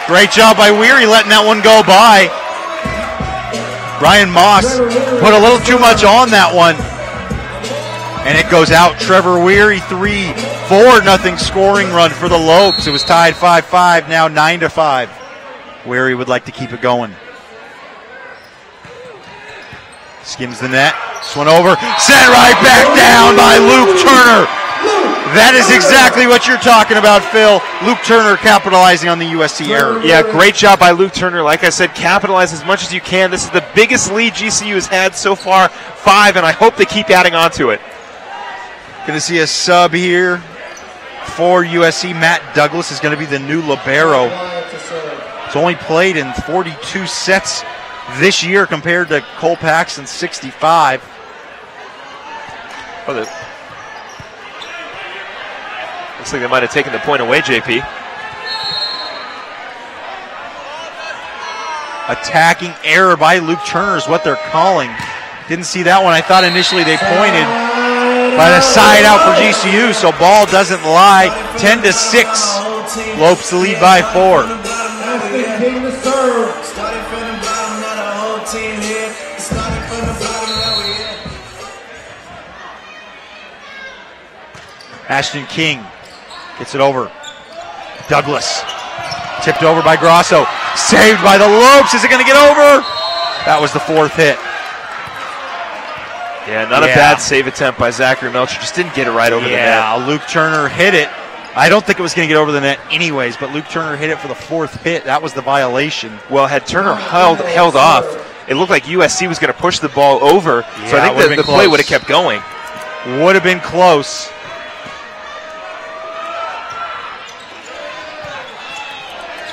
Great job by Werle letting that one go by. Brian Moss put a little too much on that one. And it goes out. Trevor Werle, three, four, nothing scoring run for the Lopes. It was tied 5 5, now 9 to 5. Werle would like to keep it going. Skims the net. This one over. Sent right back down by Luke Turner. That is exactly what you're talking about, Phil. Luke Turner capitalizing on the USC error. Yeah, great job by Luke Turner. Like I said, capitalize as much as you can. This is the biggest lead GCU has had so far, five, and I hope they keep adding on to it. Going to see a sub here. for USC. Matt Douglas is going to be the new libero. He's only played in 42 sets this year compared to Cole Paxson's 65. Oh, the, looks like they might have taken the point away, JP. Attacking error by Luke Turner is what they're calling. Didn't see that one. I thought initially they pointed by the side out for GCU, so ball doesn't lie. 10 to 6. Lopes the lead by four. Ashton King to serve. Ashton King gets it over. Douglas tipped over by Grasso. Saved by the Lopes. Is it going to get over? That was the fourth hit. Yeah, not a bad save attempt by Zachary Melcher. Just didn't get it right over the net. Yeah, Luke Turner hit it. I don't think it was going to get over the net anyways, but Luke Turner hit it for the fourth hit. That was the violation. Well, had Turner held held off, it looked like USC was going to push the ball over. so Yeah, I think the, the play would have kept going. Would have been close.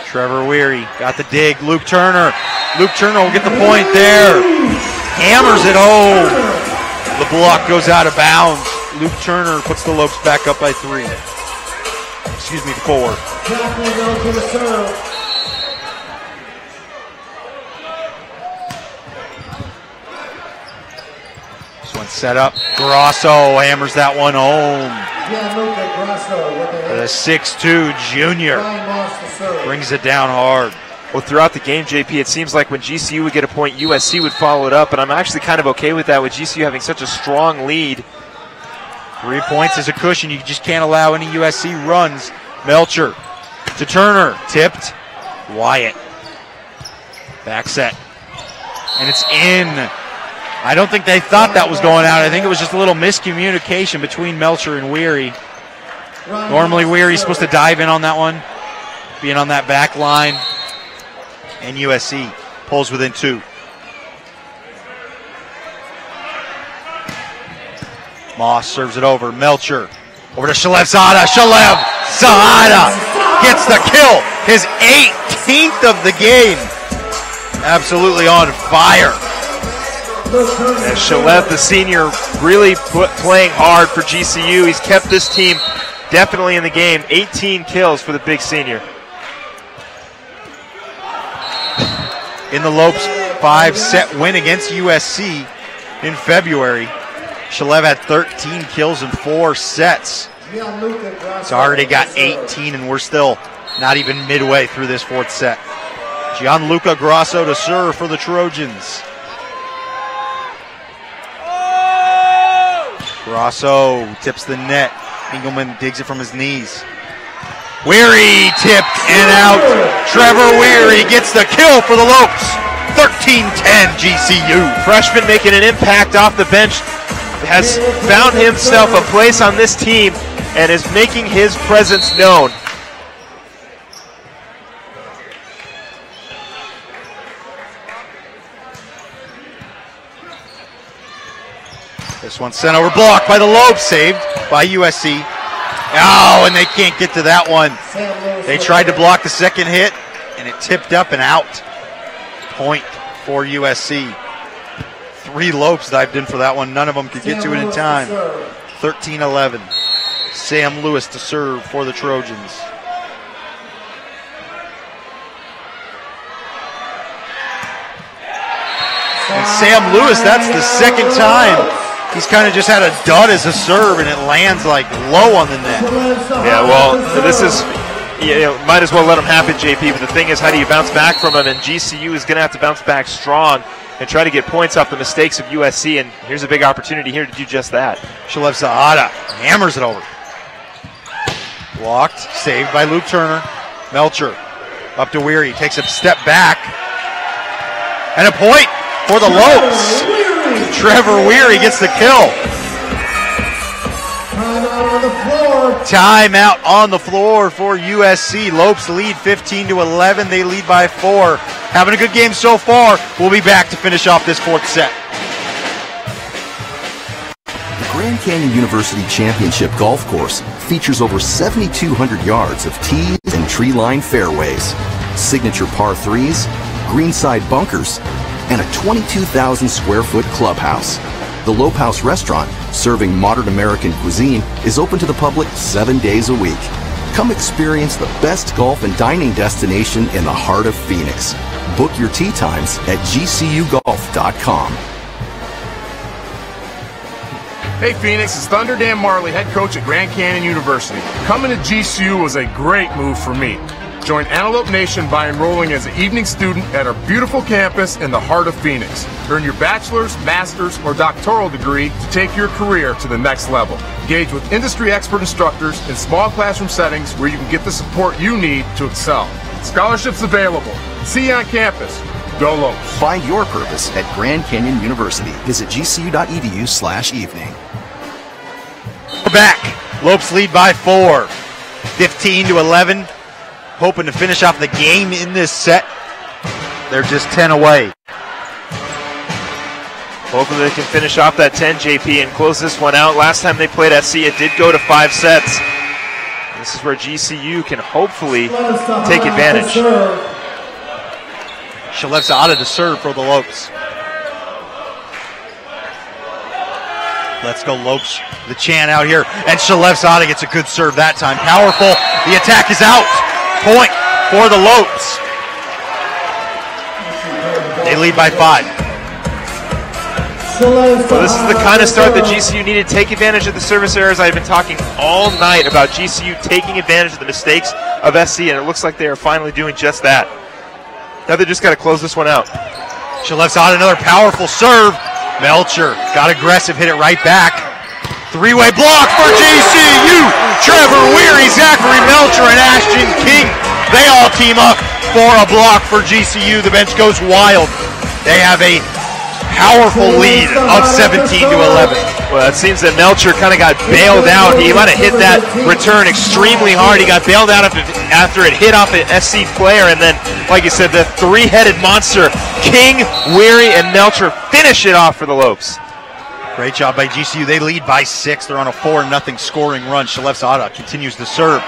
Trevor Werle got the dig. Luke Turner. Luke Turner will get the point there. Hammers it home. The block goes out of bounds. Luke Turner puts the Lopes back up by three. Excuse me, four. This one set up. Grasso hammers that one home. The a 6'2 junior Ryan Moss to serve. brings it down hard. Well, throughout the game, JP, it seems like when GCU would get a point, USC would follow it up, and I'm actually kind of okay with that with GCU having such a strong lead. Three points is a cushion. You just can't allow any USC runs. Melcher to Turner. Tipped. Wyatt. Back set. And it's in. I don't think they thought that was going out. I think it was just a little miscommunication between Melcher and Werle. Normally, Werle's supposed to dive in on that one, being on that back line. And USC pulls within two. Moss serves it over. Melcher over to Shalev Saada. Shalev Saada gets the kill. His 18th of the game. Absolutely on fire. And. Shalev, the senior, really put, playing hard for GCU. He's kept this team definitely in the game. 18 kills for the big senior. in the Lopes five set win against USC in February. Shalev had 13 kills in four sets. It's already got 18, and we're still not even midway through this fourth set. Gianluca Grasso to serve for the Trojans. Grasso tips the net. Engelman digs it from his knees. Werle tipped and out. Trevor Werle gets the kill for the Lopes. 13-10 GCU. Freshman making an impact off the bench has found himself a place on this team and is making his presence known. This one sent over blocked by the Lopes, saved by USC. Oh, and they can't get to that one. They tried to block the second hit, and it tipped up and out. Point for USC. Three Lopes dived in for that one. None of them could get to it in time. serve. 13 11. Sam Lewis to serve for the Trojans. And Sam Lewis, that's the second time he's kind of just had a dud as a serve, and it lands like low on the net. Yeah, well, this is, you know, might as well let him happen, JP. But the thing is, how do you bounce back from him? And GCU is going to have to bounce back strong and try to get points off the mistakes of USC. And here's a big opportunity here to do just that. Shalev Saada hammers it over. Blocked, saved by Luke Turner. Melcher up to Werle, takes a step back. And a point for the Lopes. *laughs* Trevor Werle gets the kill. Timeout on the floor. Timeout on the floor for USC. Lopes lead 15 to 11. They lead by four. Having a good game so far. We'll be back to finish off this fourth set. The Grand Grand Canyon University Championship Golf Course features over 7,200 yards of tees and tree-lined fairways, signature par threes, greenside bunkers, and a 22,000 square foot clubhouse. The Lope House restaurant, serving modern American cuisine, is open to the public seven days a week. Come experience the best golf and dining destination in the heart of Phoenix. Book your tee times at gcugolf.com. Hey Phoenix, it's Thunder Dan Majerle, head coach at Grand Canyon University. Coming to GCU was a great move for me. Join Antelope Nation by enrolling as an evening student at our beautiful campus in the heart of Phoenix. Earn your bachelor's, master's, or doctoral degree to take your career to the next level. Engage with industry expert instructors in small classroom settings where you can get the support you need to excel. Scholarships available. See you on campus. Go Lopes. Find your purpose at Grand Canyon University. Visit gcu.edu slash evening. We're back. Lopes lead by four. 15 to 11. Hoping to finish off the game in this set. They're just 10 away. Hopefully they can finish off that 10, JP, and close this one out. Last time they played SC, it did go to five sets. This is where GCU can hopefully take advantage. Shalev Saada to serve for the Lopes. Let's go Lopes. The chant out here. And Shalev Saada gets a good serve that time. Powerful. The attack is out. Point for the Lopes. They lead by five. Well, this is the kind of start that GCU needed. Take advantage of the service errors. I've been talking all night about GCU taking advantage of the mistakes of SC, and it looks like they are finally doing just that. Now they just got to close this one out. Shalev Saada another powerful serve. Melcher got aggressive, hit it right back. Three-way block for GCU. Trevor Werle, Zachary Melcher, and Ashton King. They all team up for a block for GCU. The bench goes wild. They have a powerful lead of 17 to 11. Well, it seems that Melcher kind of got bailed out. He might have hit that return extremely hard. He got bailed out after it hit off an SC player, and then, like you said, the three-headed monster, King, Werle, and Melcher finish it off for the Lopes. Great job by GCU. They lead by six. They're on a 4 nothing scoring run. Shalev Saada continues to serve.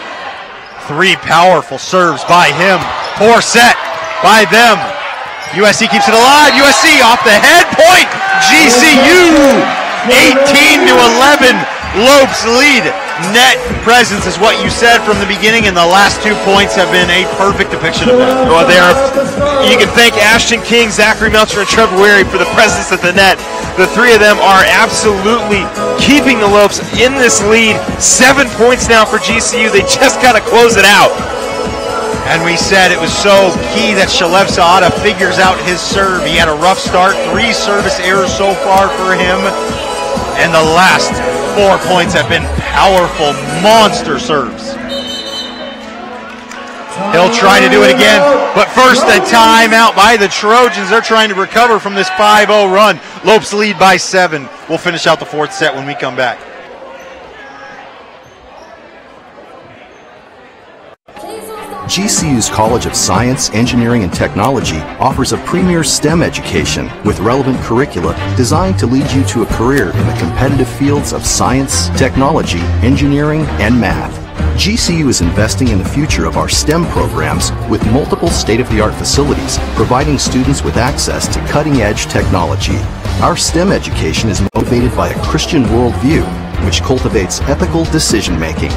Three powerful serves by him. Poor set by them. USC keeps it alive. USC off the head point. GCU 18 to 11. Lopes lead. Net presence is what you said from the beginning, and the last two points have been a perfect depiction of that. Well, they are. You can thank Ashton King, Zachary Melcher, and Trevor Werle for the presence at the net. The three of them are absolutely keeping the Lopes in this lead. Seven points now for GCU. They just got to close it out. And we said it was so key that Shalev Saada figures out his serve. He had a rough start, three service errors so far for him. And the last four points have been powerful, monster serves. He'll try to do it again, but first a timeout by the Trojans. They're trying to recover from this 5-0 run. Lopes lead by seven. We'll finish out the fourth set when we come back. GCU's College of Science, Engineering, and Technology offers a premier STEM education with relevant curricula designed to lead you to a career in the competitive fields of science, technology, engineering, and math. GCU is investing in the future of our STEM programs with multiple state-of-the-art facilities, providing students with access to cutting-edge technology. Our STEM education is motivated by a Christian worldview, which cultivates ethical decision-making.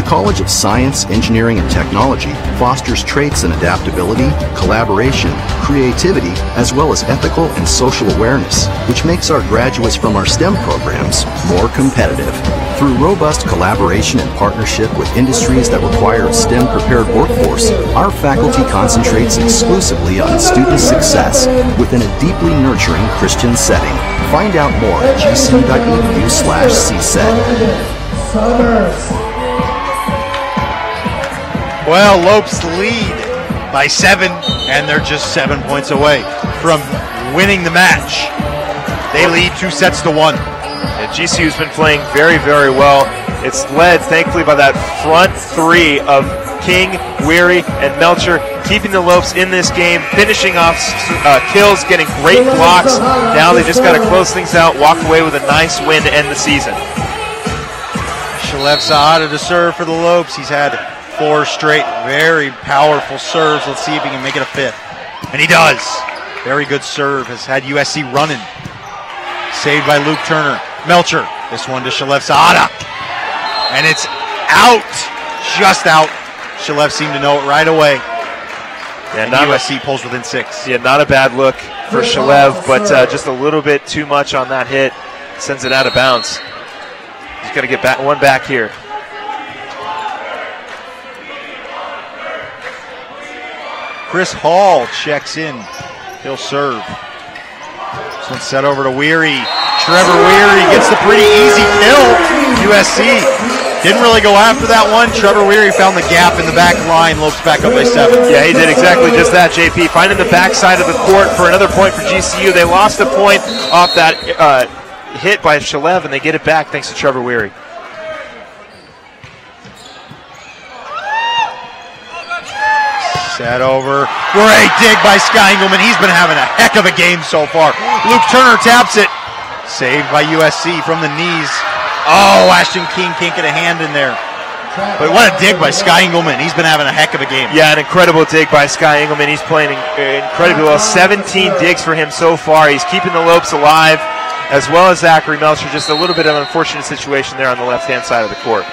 The College of Science, Engineering, and Technology fosters traits in adaptability, collaboration, creativity, as well as ethical and social awareness, which makes our graduates from our STEM programs more competitive. Through robust collaboration and partnership with industries that require a STEM-prepared workforce, our faculty concentrates exclusively on student success within a deeply nurturing Christian setting. Find out more at gcu.edu slash CSET. Well, Lopes lead by seven, and they're just seven points away from winning the match. They lead two sets to one. And GCU's been playing very, very well. It's led, thankfully, by that front three of King, Werle, and Melcher keeping the Lopes in this game, finishing off uh, kills, getting great blocks. Now they just got to close things out, walk away with a nice win to end the season. Shalev Saada to serve for the Lopes. He's had four straight very powerful serves. Let's see if he can make it a fifth. And he does. Very good serve. Has had USC running. Saved by Luke Turner. Melcher. This one to Shalev Saada. And it's out. Just out. Shalev seemed to know it right away. Yeah, and not a- USC pulls within six. Yeah, not a bad look for Shalev, but uh, just a little bit too much on that hit. Sends it out of bounds. He's got to get back one back here. Chris Hall checks in. He'll serve. This one's set over to Werle. Trevor Werle gets the pretty easy kill. USC didn't really go after that one. Trevor Werle found the gap in the back line. Lopes back up by seven. Yeah, he did exactly just that, JP. Finding the backside of the court for another point for GCU. They lost a point off that uh, hit by Shalev, and they get it back thanks to Trevor Werle. Set over. Great dig by Sky Engelman. He's been having a heck of a game so far. Luke Turner taps it. Saved by USC from the knees. Oh, Ashton King can't get a hand in there. But what a dig by Sky Engelman. He's been having a heck of a game. Yeah, an incredible dig by Sky Engelman. He's playing incredibly well. 17 digs for him so far. He's keeping the Lopes alive, as well as Zachary Melcher. Just a little bit of an unfortunate situation there on the left-hand side of the court.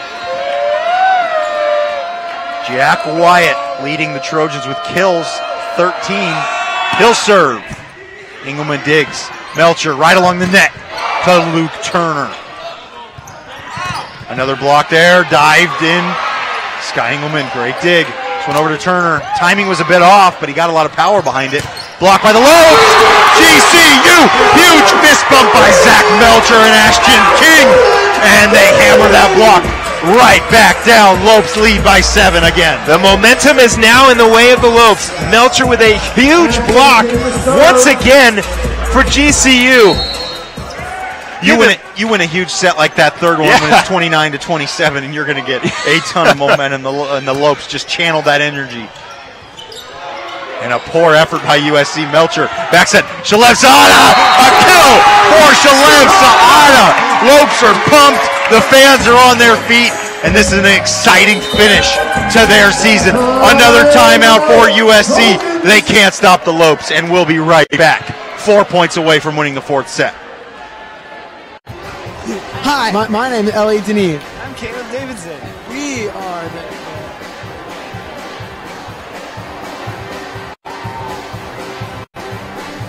Jack Wyatt leading the Trojans with kills 13. He'll serve. Engelman digs. Melcher right along the net to Luke Turner. Another block there, dived in. Sky Engelman, great dig. This one over to Turner. Timing was a bit off, but he got a lot of power behind it. Blocked by the Lopes. GCU, huge fist bump by Zach Melcher and Ashton King. And they hammer that block right back down. Lopes lead by seven again. The momentum is now in the way of the Lopes. Melcher with a huge block once again for GCU. You win, a, you win a huge set like that third one when it's 29 to 27, and you're going to get a ton of *laughs* momentum. The, and the Lopes just channeled that energy. And a poor effort by USC. Melcher backset. Shalev Saada! A kill for Shalev Saada! Lopes are pumped. The fans are on their feet. And this is an exciting finish to their season. Another timeout for USC. They can't stop the Lopes, and we'll be right back. Four points away from winning the fourth set. Hi, my, my name is Ellie Denis. I'm Caleb Davidson. We are the.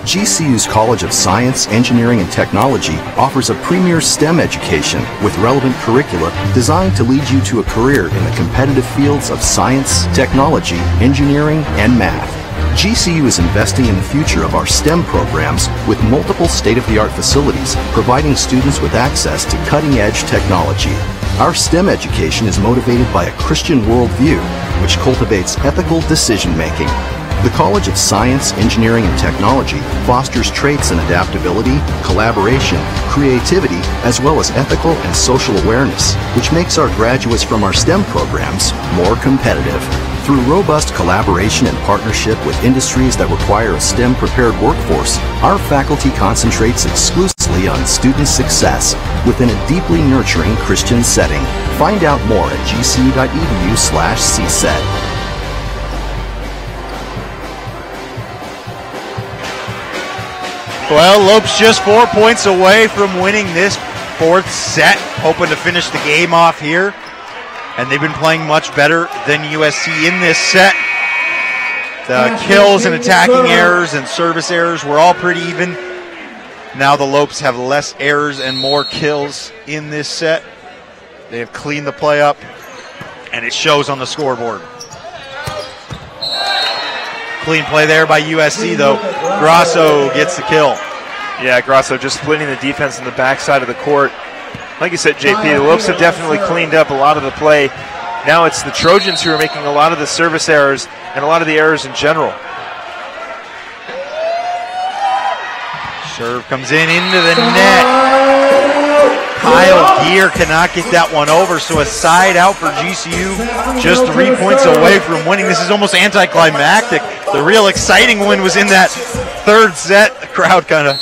GCU's College of Science, Engineering, and Technology offers a premier STEM education with relevant curricula designed to lead you to a career in the competitive fields of science, technology, engineering, and math. GCU is investing in the future of our STEM programs with multiple state-of-the-art facilities, providing students with access to cutting-edge technology. Our STEM education is motivated by a Christian worldview, which cultivates ethical decision-making. The College of Science, Engineering, and Technology fosters traits in adaptability, collaboration, creativity, as well as ethical and social awareness, which makes our graduates from our STEM programs more competitive. Through robust collaboration and partnership with industries that require a STEM prepared workforce, our faculty concentrates exclusively on student success within a deeply nurturing Christian setting. Find out more at gcu.edu/cset. Well, Lopes just four points away from winning this fourth set. Hoping to finish the game off here. And they've been playing much better than USC in this set. The kills and attacking errors and service errors were all pretty even. Now the Lopes have less errors and more kills in this set. They have cleaned the play up, and it shows on the scoreboard. Clean play there by USC, though. Grasso gets the kill. Yeah, Grasso just splitting the defense in the backside of the court. Like you said, JP, the Lopes have definitely cleaned up a lot of the play. Now it's the Trojans who are making a lot of the service errors and a lot of the errors in general. Serve comes in into the net. Kyle Gear cannot get that one over, so a side out for GCU, just three points away from winning. This is almost anticlimactic. The real exciting win was in that third set. The crowd kind of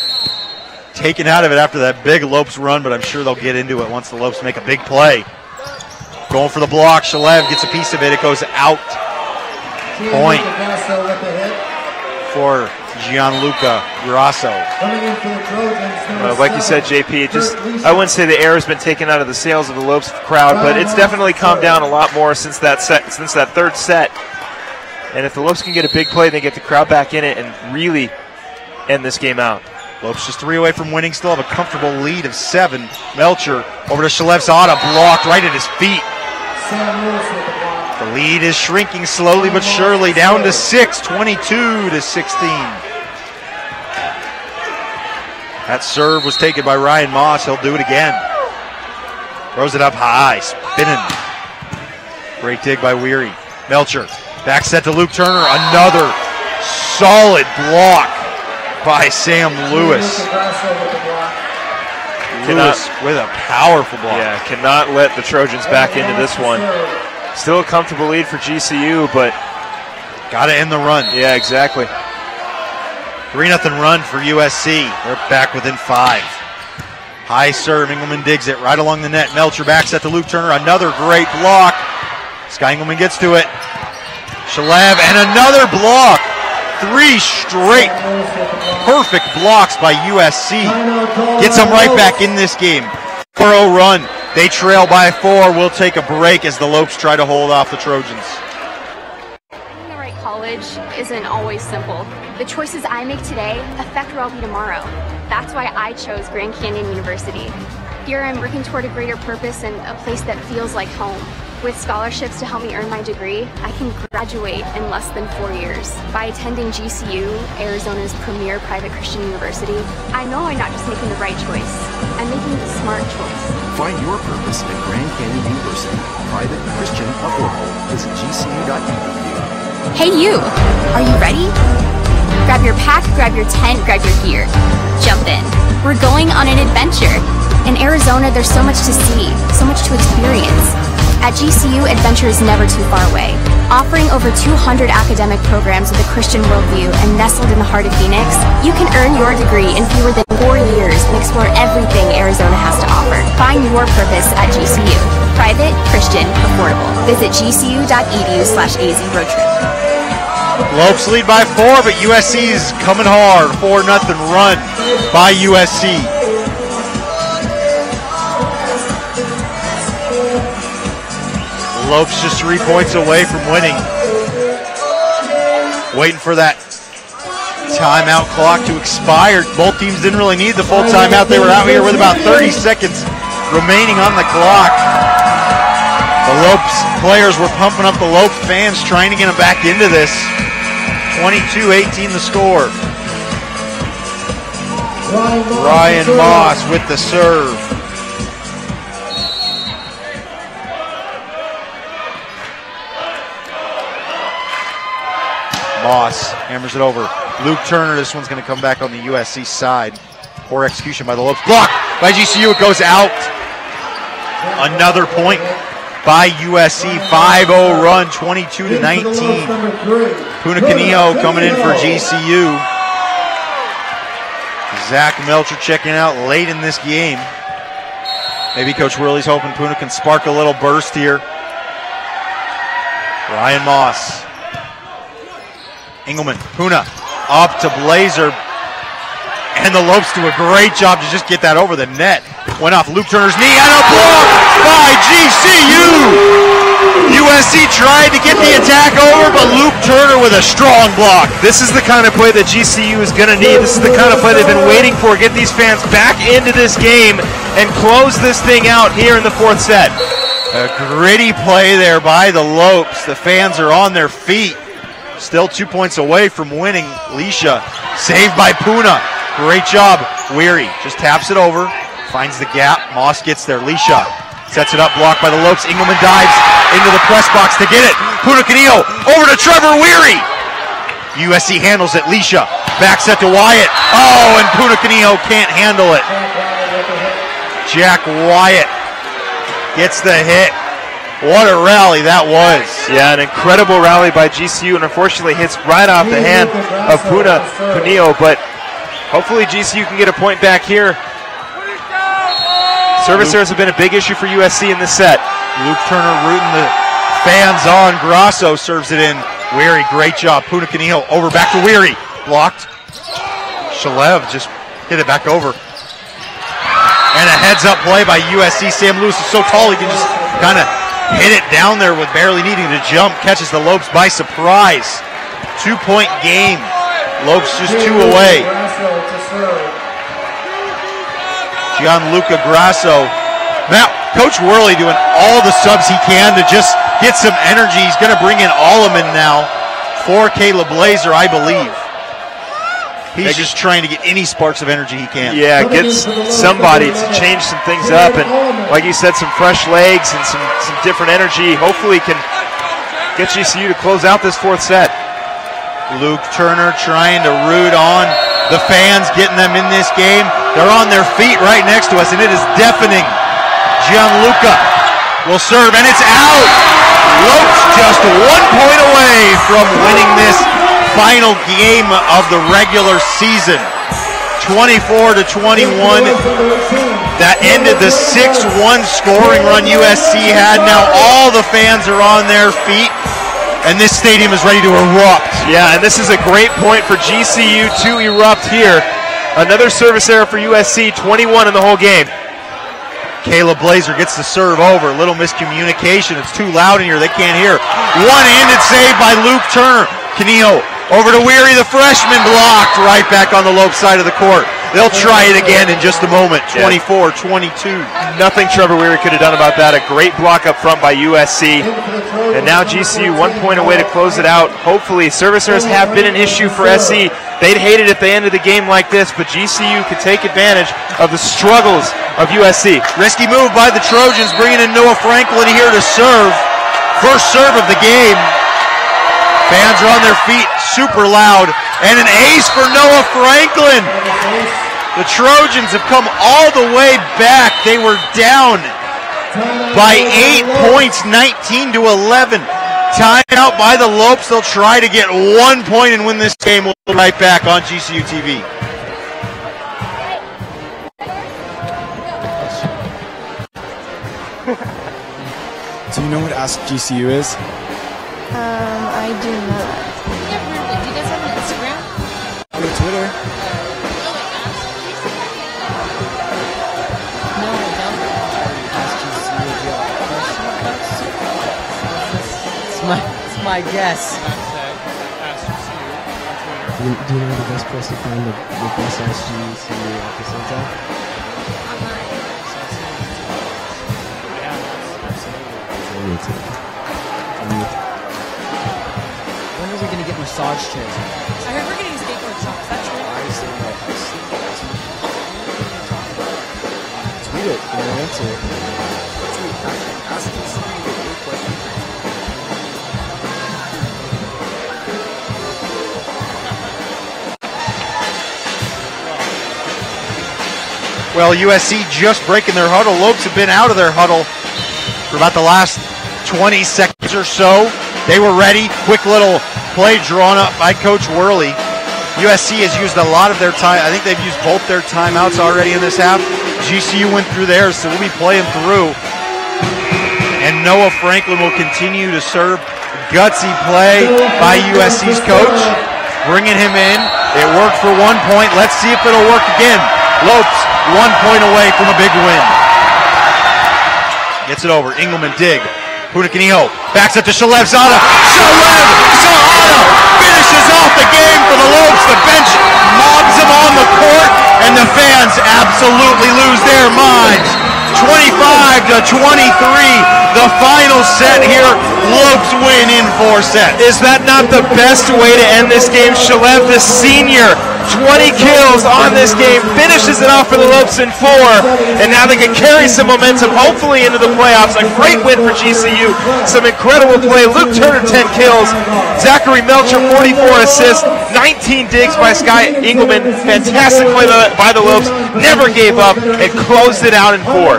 taken out of it after that big Lopes run, but I'm sure they'll get into it once the Lopes make a big play. Going for the block, Shalev gets a piece of it. It goes out. Point for Gianluca Grasso. Uh, like you said, JP, it just I wouldn't say the air has been taken out of the sails of the Lopes crowd, but it's definitely calmed down a lot more since that set, since that third set. And if the Lopes can get a big play, they get the crowd back in it and really end this game out. Lopes just three away from winning, still have a comfortable lead of seven. Melcher over to Shalev Saada, blocked right at his feet. The lead is shrinking slowly but surely down to six, 22 to 16. That serve was taken by Ryan Moss. He'll do it again. Throws it up high, spinning. Great dig by Weary. Melcher. Back set to Luke Turner. Another solid block by Sam Lewis. Lewis with a powerful block. Yeah, cannot let the Trojans back into this one. Still a comfortable lead for GCU, but got to end the run. Yeah, exactly. 3 nothing run for USC. They're back within five. High serve. Engelman digs it right along the net. Melcher back set to Luke Turner. Another great block. Sky Engelman gets to it. Shalev and another block. Three straight perfect blocks by USC. Gets them right back in this game. 4 0 run. They trail by four. We'll take a break as the Lopes try to hold off the Trojans. Finding the right college isn't always simple. The choices I make today affect where I'll be tomorrow. That's why I chose Grand Canyon University. Here I'm working toward a greater purpose and a place that feels like home. With scholarships to help me earn my degree, I can graduate in less than four years. By attending GCU, Arizona's premier private Christian university, I know I'm not just making the right choice, I'm making the smart choice. Find your purpose at Grand Canyon University. Private, Christian, affordable. Visit gcu.edu. Hey you! Are you ready? Grab your pack, grab your tent, grab your gear. Jump in. We're going on an adventure. In Arizona, there's so much to see, so much to experience. At GCU, adventure is never too far away. Offering over 200 academic programs with a Christian worldview and nestled in the heart of Phoenix, you can earn your degree in fewer than four years and explore everything Arizona has to offer. Find your purpose at GCU. Private, Christian, affordable. Visit gcu.edu slash azroadtrip. Lopes lead by four, but USC is coming hard. 4 nothing run by USC. Lopes just three points away from winning. Waiting for that timeout clock to expire. Both teams didn't really need the full timeout. They were out here with about 30 seconds remaining on the clock. The Lopes players were pumping up the Lopes fans, trying to get them back into this. 22-18 the score. Ryan Moss with the serve. Moss hammers it over. Luke Turner, this one's going to come back on the USC side. Poor execution by the Lopes. Block by GCU, it goes out. Another point by USC. 5-0 run, 22 to 19. Puna Canillo coming in for GCU. Zach Melcher checking out late in this game. Maybe Coach Werle's hoping Puna can spark a little burst here. Ryan Moss. Engelman, Puna, up to Blazer. And the Lopes do a great job to just get that over the net. Went off Luke Turner's knee and a block by GCU. USC tried to get the attack over, but Luke Turner with a strong block. This is the kind of play that GCU is going to need. This is the kind of play they've been waiting for. Get these fans back into this game and close this thing out here in the fourth set. A gritty play there by the Lopes. The fans are on their feet. Still two points away from winning. Leisha saved by Puna. Great job. Weary just taps it over, finds the gap. Moss gets there. Leisha sets it up, blocked by the Lopes. Engelman dives into the press box to get it. Puna Canillo over to Trevor Weary. USC handles it. Leisha back set to Wyatt. Oh, and Puna Canillo can't handle it. Jack Wyatt gets the hit. What a rally that was. Yeah, an incredible rally by GCU, and unfortunately hits right off the hand of Puna Punio, but hopefully GCU can get a point back here. Service errors have been a big issue for USC in this set. Luke Turner rooting the fans on. Grasso serves it in. Weary, great job. Puna Canillo over back to Weary. Blocked. Shalev just hit it back over. And a heads up play by USC. Sam Lewis is so tall he can just kind of hit it down there with barely needing to jump. Catches the Lopes by surprise. Two point game. Lopes just two away. Gianluca Grasso. Now, Coach Werle doing all the subs he can to just get some energy. He's going to bring in Alleman now for Caleb Blazer, I believe. He's just trying to get any sparks of energy he can. Yeah, gets somebody to change some things up, and like you said, some fresh legs and some, some different energy. Hopefully, can get GCU to close out this fourth set. Luke Turner trying to root on the fans, getting them in this game. They're on their feet right next to us, and it is deafening. Gianluca will serve, and it's out. Lopes just one point away from winning this final game of the regular season. 24 to 21. That ended the 6-1 scoring run USC had. Now all the fans are on their feet and this stadium is ready to erupt. Yeah, and this is a great point for GCU to erupt here. Another service error for USC, 21 in the whole game. Caleb Blazer gets the serve over. Little miscommunication. It's too loud in here. They can't hear. One-handed save by Luke Turner. Canio over to Weary, the freshman, blocked right back on the Lope side of the court. They'll try it again in just a moment. 24 22. Nothing Trevor Weary could have done about that. A great block up front by USC. And now GCU one point away to close it out. Hopefully, servicers have been an issue for SC. They'd hate it if they ended the game like this, but GCU could take advantage of the struggles of USC. Risky move by the Trojans, bringing in Noah Franklin here to serve. First serve of the game. Fans are on their feet, super loud, and an ace for Noah Franklin. The Trojans have come all the way back. They were down by eight points, 19 to 11. Timeout by the Lopes. They'll try to get one point and win this game. We'll be right back on GCU TV. *laughs* Do you know what Ask GCU is? Um, I do not. Do you guys have an Instagram? On the Twitter. No, I don't. Ask GCU have questions. It's my, it's my guess. Do you, do you know the best place to find the, the best SGC episodes at? On YouTube. Massage chairs? I heard we're getting skateboard shop. Is that true? Tweet it and answer it. Ask GCU your question. Well, USC just breaking their huddle. Lopes have been out of their huddle for about the last 20 seconds or so. They were ready. Quick little play drawn up by Coach Werle. USC has used a lot of their time. I think they've used both their timeouts already in this half. GCU went through theirs, so we'll be playing through. And Noah Franklin will continue to serve. Gutsy play by USC's coach, bringing him in. It worked for one point. Let's see if it'll work again. Lopes, one point away from a big win. Gets it over. Engelman dig. Punacanillo backs up to Shalev Saada. Shalev Saada finishes off the game for the Lopes. The bench mobs him on the court, and the fans absolutely lose their minds. 25 to 23, the final set here. Lopes win in four sets. Is that not the best way to end this game? Shalev, the senior, 20 kills on this game, finishes it off for the Lopes in four, and now they can carry some momentum, hopefully into the playoffs. A great win for GCU. Some incredible play. Luke Turner 10 kills, Zachary Melcher 44 assists, 19 digs by Sky Engelman. Fantastic play by- the Lopes. Never gave up and closed it out in four.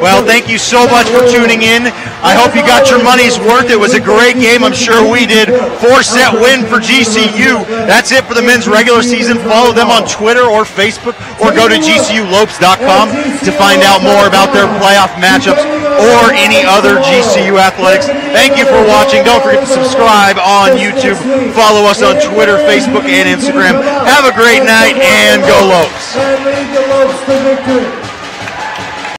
Well, thank you so much for tuning in. I hope you got your money's worth. It was a great game. I'm sure we did. Four set win for GCU. That's it for the men's regular season. And follow them on Twitter or Facebook or go to GCULopes.com to find out more about their playoff matchups or any other GCU athletics. Thank you for watching. Don't forget to subscribe on YouTube. Follow us on Twitter, Facebook, and Instagram. Have a great night and go Lopes.